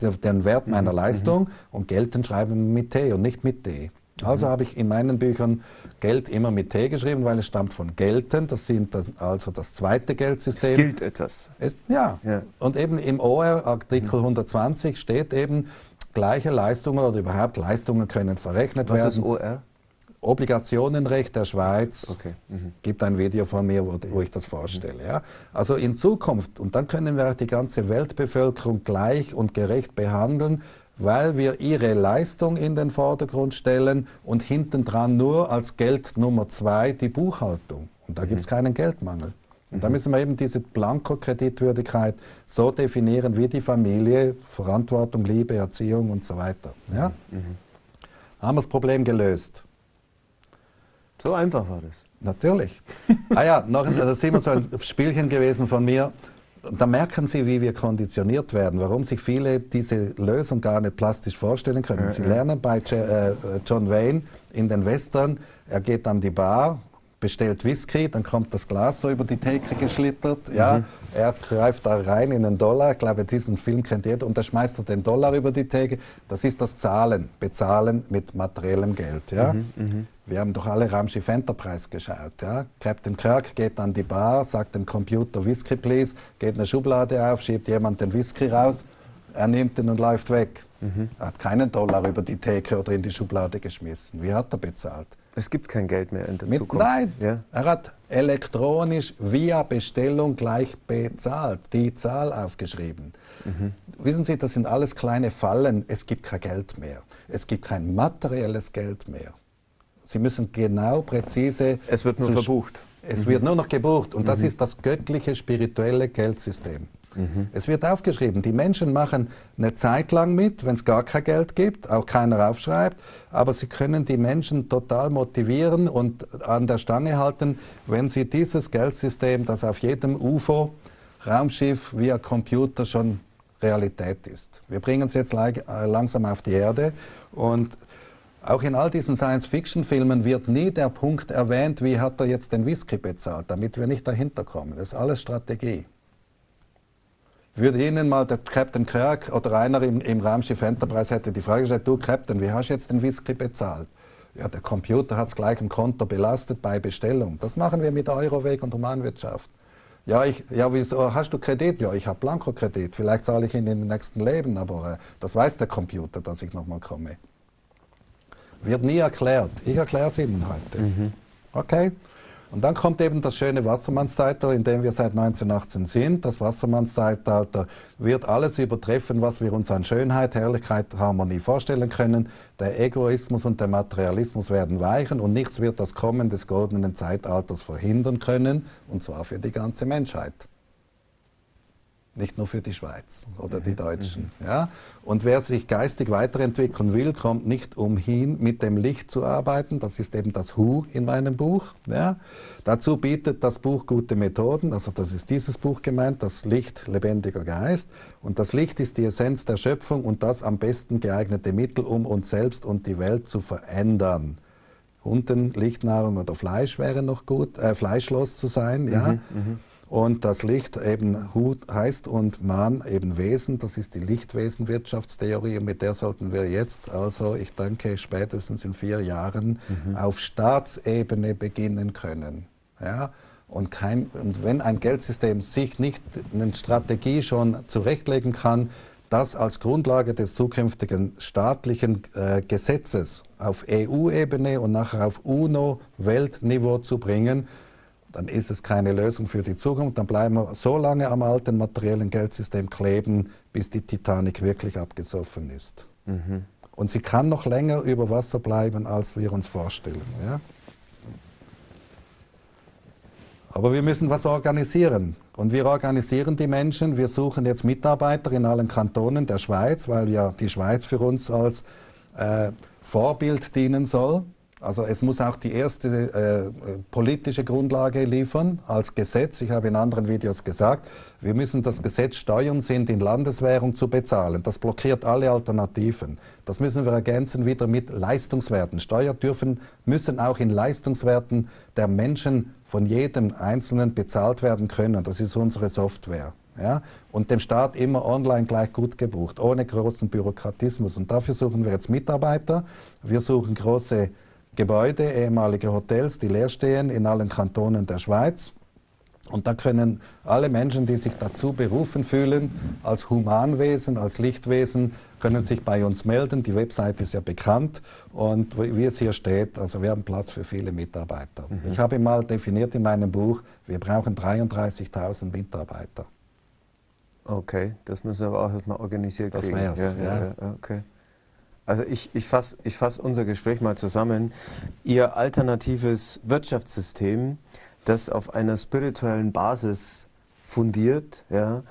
den Wert meiner mhm. Leistung mhm. und gelten schreiben mit T und nicht mit D. Also habe ich in meinen Büchern Geld immer mit T geschrieben, weil es stammt von Gelten. Das sind das, also das zweite Geldsystem. Es gilt etwas. Es, ja. ja. Und eben im OR Artikel 120 steht eben, gleiche Leistungen oder überhaupt Leistungen können verrechnet Was werden. Was ist OR? Obligationenrecht der Schweiz. Okay. Mhm. Gibt ein Video von mir, wo, wo ich das vorstelle. Mhm. Ja? Also in Zukunft, und dann können wir die ganze Weltbevölkerung gleich und gerecht behandeln, weil wir ihre Leistung in den Vordergrund stellen und hintendran nur als Geld Nummer zwei die Buchhaltung. Und da mhm. gibt es keinen Geldmangel. Und da mhm. müssen wir eben diese Blankokreditwürdigkeit so definieren wie die Familie, Verantwortung, Liebe, Erziehung und so weiter. Ja? Mhm. Haben wir das Problem gelöst. So einfach war das. Natürlich. ah ja, noch, das ist immer so ein Spielchen gewesen von mir da merken Sie, wie wir konditioniert werden, warum sich viele diese Lösung gar nicht plastisch vorstellen können. Sie lernen bei äh, John Wayne in den Western, er geht an die Bar, bestellt Whisky, dann kommt das Glas so über die Theke geschlittert, ja, mhm. er greift da rein in einen Dollar, ich glaube, diesen Film kennt jeder, und da schmeißt er den Dollar über die Theke. Das ist das Zahlen, Bezahlen mit materiellem Geld, ja. Mhm, mhm. Wir haben doch alle Raumschiff Enterprise geschaut, ja. Captain Kirk geht an die Bar, sagt dem Computer Whisky please, geht eine Schublade auf, schiebt jemand den Whisky raus, er nimmt ihn und läuft weg. Mhm. Er hat keinen Dollar über die Theke oder in die Schublade geschmissen. Wie hat er bezahlt? Es gibt kein Geld mehr in der Mit, Zukunft. Nein, ja? er hat elektronisch via Bestellung gleich bezahlt, die Zahl aufgeschrieben. Mhm. Wissen Sie, das sind alles kleine Fallen. Es gibt kein Geld mehr. Es gibt kein materielles Geld mehr. Sie müssen genau, präzise. Es wird nur verbucht. Es mhm. wird nur noch gebucht. Und mhm. das ist das göttliche, spirituelle Geldsystem. Mhm. Es wird aufgeschrieben. Die Menschen machen eine Zeit lang mit, wenn es gar kein Geld gibt, auch keiner aufschreibt, aber sie können die Menschen total motivieren und an der Stange halten, wenn sie dieses Geldsystem, das auf jedem UFO, Raumschiff via Computer schon Realität ist. Wir bringen es jetzt äh, langsam auf die Erde und Auch in all diesen Science-Fiction-Filmen wird nie der Punkt erwähnt, wie hat er jetzt den Whisky bezahlt, damit wir nicht dahinter kommen. Das ist alles Strategie. Würde Ihnen mal der Captain Kirk oder einer im, im Raumschiff Enterprise hätte die Frage gestellt, du Captain, wie hast du jetzt den Whisky bezahlt? Ja, der Computer hat es gleich im Konto belastet bei Bestellung. Das machen wir mit Euroweg und Romanwirtschaft. Ja, ich, ja, wieso hast du Kredit? Ja, ich habe Blankokredit. Vielleicht zahle ich ihn im nächsten Leben, aber äh, das weiß der Computer, dass ich nochmal komme. Wird nie erklärt. Ich erkläre es Ihnen heute. Mhm. Okay? Und dann kommt eben das schöne Wassermannszeitalter, in dem wir seit 1918 sind. Das Wassermannszeitalter wird alles übertreffen, was wir uns an Schönheit, Herrlichkeit, Harmonie vorstellen können. Der Egoismus und der Materialismus werden weichen und nichts wird das Kommen des goldenen Zeitalters verhindern können, und zwar für die ganze Menschheit nicht nur für die Schweiz oder die mhm. Deutschen. Mhm. Ja? Und wer sich geistig weiterentwickeln will, kommt nicht umhin, mit dem Licht zu arbeiten. Das ist eben das Hu in meinem Buch. Ja? Dazu bietet das Buch gute Methoden. Also das ist dieses Buch gemeint, das Licht lebendiger Geist. Und das Licht ist die Essenz der Schöpfung und das am besten geeignete Mittel, um uns selbst und die Welt zu verändern. Hunden, Lichtnahrung oder Fleisch wäre noch gut, äh, fleischlos zu sein. Ja? Mhm, mh. Und das Licht eben Hut heißt und Mann eben Wesen, das ist die Lichtwesenwirtschaftstheorie und mit der sollten wir jetzt also, ich denke, spätestens in vier Jahren mhm. auf Staatsebene beginnen können. Ja? Und, kein, und wenn ein Geldsystem sich nicht eine Strategie schon zurechtlegen kann, das als Grundlage des zukünftigen staatlichen äh, Gesetzes auf EU-Ebene und nachher auf UNO-Weltniveau zu bringen, dann ist es keine Lösung für die Zukunft. Dann bleiben wir so lange am alten materiellen Geldsystem kleben, bis die Titanic wirklich abgesoffen ist. Mhm. Und sie kann noch länger über Wasser bleiben, als wir uns vorstellen. Ja? Aber wir müssen was organisieren. Und wir organisieren die Menschen. Wir suchen jetzt Mitarbeiter in allen Kantonen der Schweiz, weil ja die Schweiz für uns als äh, Vorbild dienen soll. Also es muss auch die erste äh, politische Grundlage liefern als Gesetz. Ich habe in anderen Videos gesagt, wir müssen das Gesetz Steuern sind in Landeswährung zu bezahlen. Das blockiert alle Alternativen. Das müssen wir ergänzen wieder mit Leistungswerten. Steuern dürfen, müssen auch in Leistungswerten der Menschen von jedem Einzelnen bezahlt werden können. Das ist unsere Software. Ja? Und dem Staat immer online gleich gut gebucht, ohne großen Bürokratismus. Und dafür suchen wir jetzt Mitarbeiter. Wir suchen große Gebäude, ehemalige Hotels, die leer stehen in allen Kantonen der Schweiz. Und da können alle Menschen, die sich dazu berufen fühlen, als Humanwesen, als Lichtwesen, können sich bei uns melden. Die Website ist ja bekannt und wie es hier steht, also wir haben Platz für viele Mitarbeiter. Mhm. Ich habe mal definiert in meinem Buch, wir brauchen 33.000 Mitarbeiter. Okay, das müssen wir aber auch erstmal organisiert kriegen. Das wär's, ja. ja. ja okay. Also ich, ich fasse ich fass unser Gespräch mal zusammen. Ihr alternatives Wirtschaftssystem, das auf einer spirituellen Basis fundiert, ja,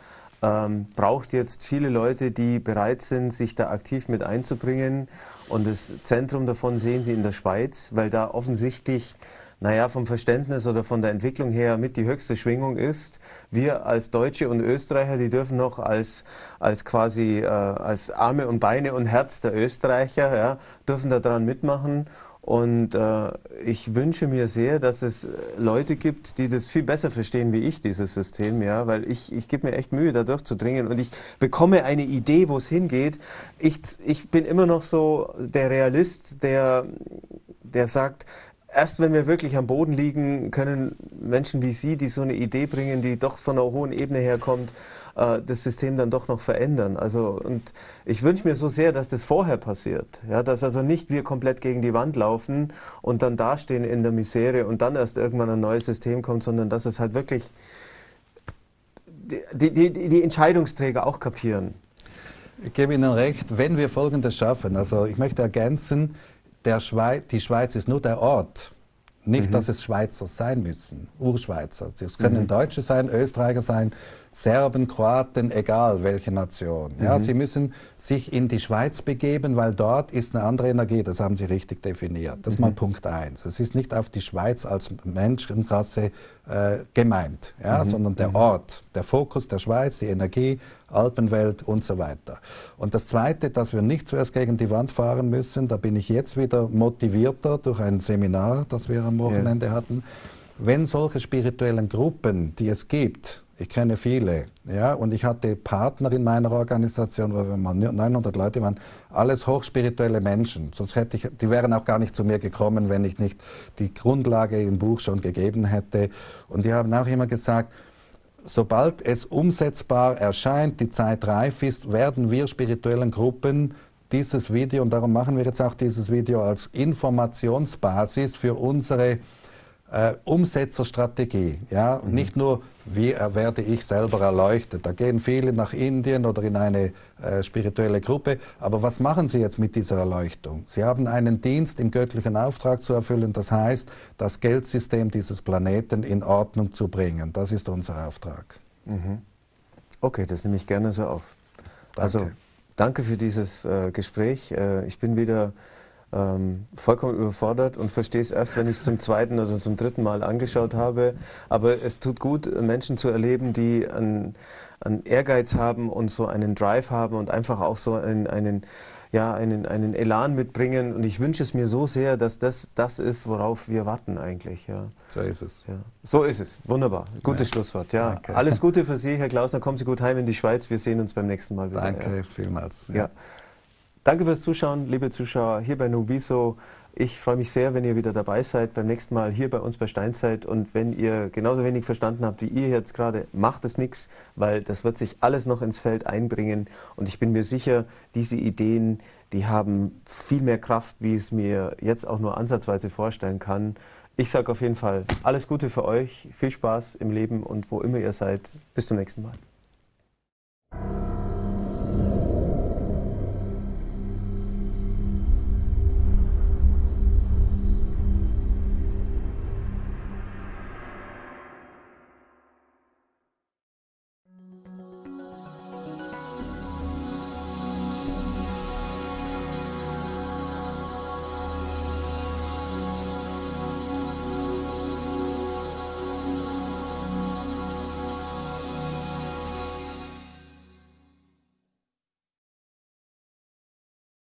ähm, braucht jetzt viele Leute, die bereit sind, sich da aktiv mit einzubringen. Und das Zentrum davon sehen Sie in der Schweiz, weil da offensichtlich naja, vom Verständnis oder von der Entwicklung her mit die höchste Schwingung ist. Wir als Deutsche und Österreicher, die dürfen noch als, als quasi äh, als Arme und Beine und Herz der Österreicher, ja, dürfen da dran mitmachen. Und äh, ich wünsche mir sehr, dass es Leute gibt, die das viel besser verstehen wie ich, dieses System, ja, weil ich, ich gebe mir echt Mühe, da durchzudringen und ich bekomme eine Idee, wo es hingeht. Ich, ich bin immer noch so der Realist, der, der sagt, erst wenn wir wirklich am Boden liegen, können Menschen wie Sie, die so eine Idee bringen, die doch von einer hohen Ebene herkommt, äh, das System dann doch noch verändern. Also, und ich wünsche mir so sehr, dass das vorher passiert. Ja, dass also nicht wir komplett gegen die Wand laufen und dann dastehen in der Misere und dann erst irgendwann ein neues System kommt, sondern dass es halt wirklich die, die, die Entscheidungsträger auch kapieren. Ich gebe Ihnen recht, wenn wir Folgendes schaffen, also ich möchte ergänzen, Schweiz, die Schweiz ist nur der Ort. Nicht, mhm. dass es Schweizer sein müssen, Urschweizer. Es können mhm. Deutsche sein, Österreicher sein, Serben, Kroaten, egal welche Nation. Ja, mhm. Sie müssen sich in die Schweiz begeben, weil dort ist eine andere Energie, das haben Sie richtig definiert. Das ist mhm. mal Punkt eins. Es ist nicht auf die Schweiz als Menschenrasse äh, gemeint, ja, mhm. sondern der mhm. Ort, der Fokus der Schweiz, die Energie, Alpenwelt und so weiter. Und das Zweite, dass wir nicht zuerst gegen die Wand fahren müssen, da bin ich jetzt wieder motivierter durch ein Seminar, das wir am Wochenende ja. hatten. Wenn solche spirituellen Gruppen, die es gibt, ich kenne viele, ja, und ich hatte Partner in meiner Organisation, wo wir mal 900 Leute waren, alles hochspirituelle Menschen. Sonst hätte ich, die wären auch gar nicht zu mir gekommen, wenn ich nicht die Grundlage im Buch schon gegeben hätte. Und die haben auch immer gesagt, sobald es umsetzbar erscheint, die Zeit reif ist, werden wir spirituellen Gruppen dieses Video, und darum machen wir jetzt auch dieses Video als Informationsbasis für unsere äh, Umsetzerstrategie. Ja? Mhm. Nicht nur, wie werde ich selber erleuchtet. Da gehen viele nach Indien oder in eine äh, spirituelle Gruppe. Aber was machen sie jetzt mit dieser Erleuchtung? Sie haben einen Dienst im göttlichen Auftrag zu erfüllen. Das heißt, das Geldsystem dieses Planeten in Ordnung zu bringen. Das ist unser Auftrag. Mhm. Okay, das nehme ich gerne so auf. Danke. Also, danke für dieses äh, Gespräch. Äh, ich bin wieder ähm, vollkommen überfordert und verstehe es erst, wenn ich es zum zweiten oder zum dritten Mal angeschaut habe. Aber es tut gut, Menschen zu erleben, die einen, einen Ehrgeiz haben und so einen Drive haben und einfach auch so einen, einen ja, einen, einen Elan mitbringen. Und ich wünsche es mir so sehr, dass das das ist, worauf wir warten eigentlich. Ja. So ist es. Ja. So ist es. Wunderbar. Gutes ja. Schlusswort. Ja. Alles <laughs> Gute für Sie, Herr Klausner. Kommen Sie gut heim in die Schweiz. Wir sehen uns beim nächsten Mal wieder. Danke vielmals. Ja. Danke fürs Zuschauen, liebe Zuschauer, hier bei Noviso. Ich freue mich sehr, wenn ihr wieder dabei seid beim nächsten Mal hier bei uns bei Steinzeit. Und wenn ihr genauso wenig verstanden habt wie ihr jetzt gerade, macht es nichts, weil das wird sich alles noch ins Feld einbringen. Und ich bin mir sicher, diese Ideen, die haben viel mehr Kraft, wie ich es mir jetzt auch nur ansatzweise vorstellen kann. Ich sage auf jeden Fall alles Gute für euch, viel Spaß im Leben und wo immer ihr seid. Bis zum nächsten Mal.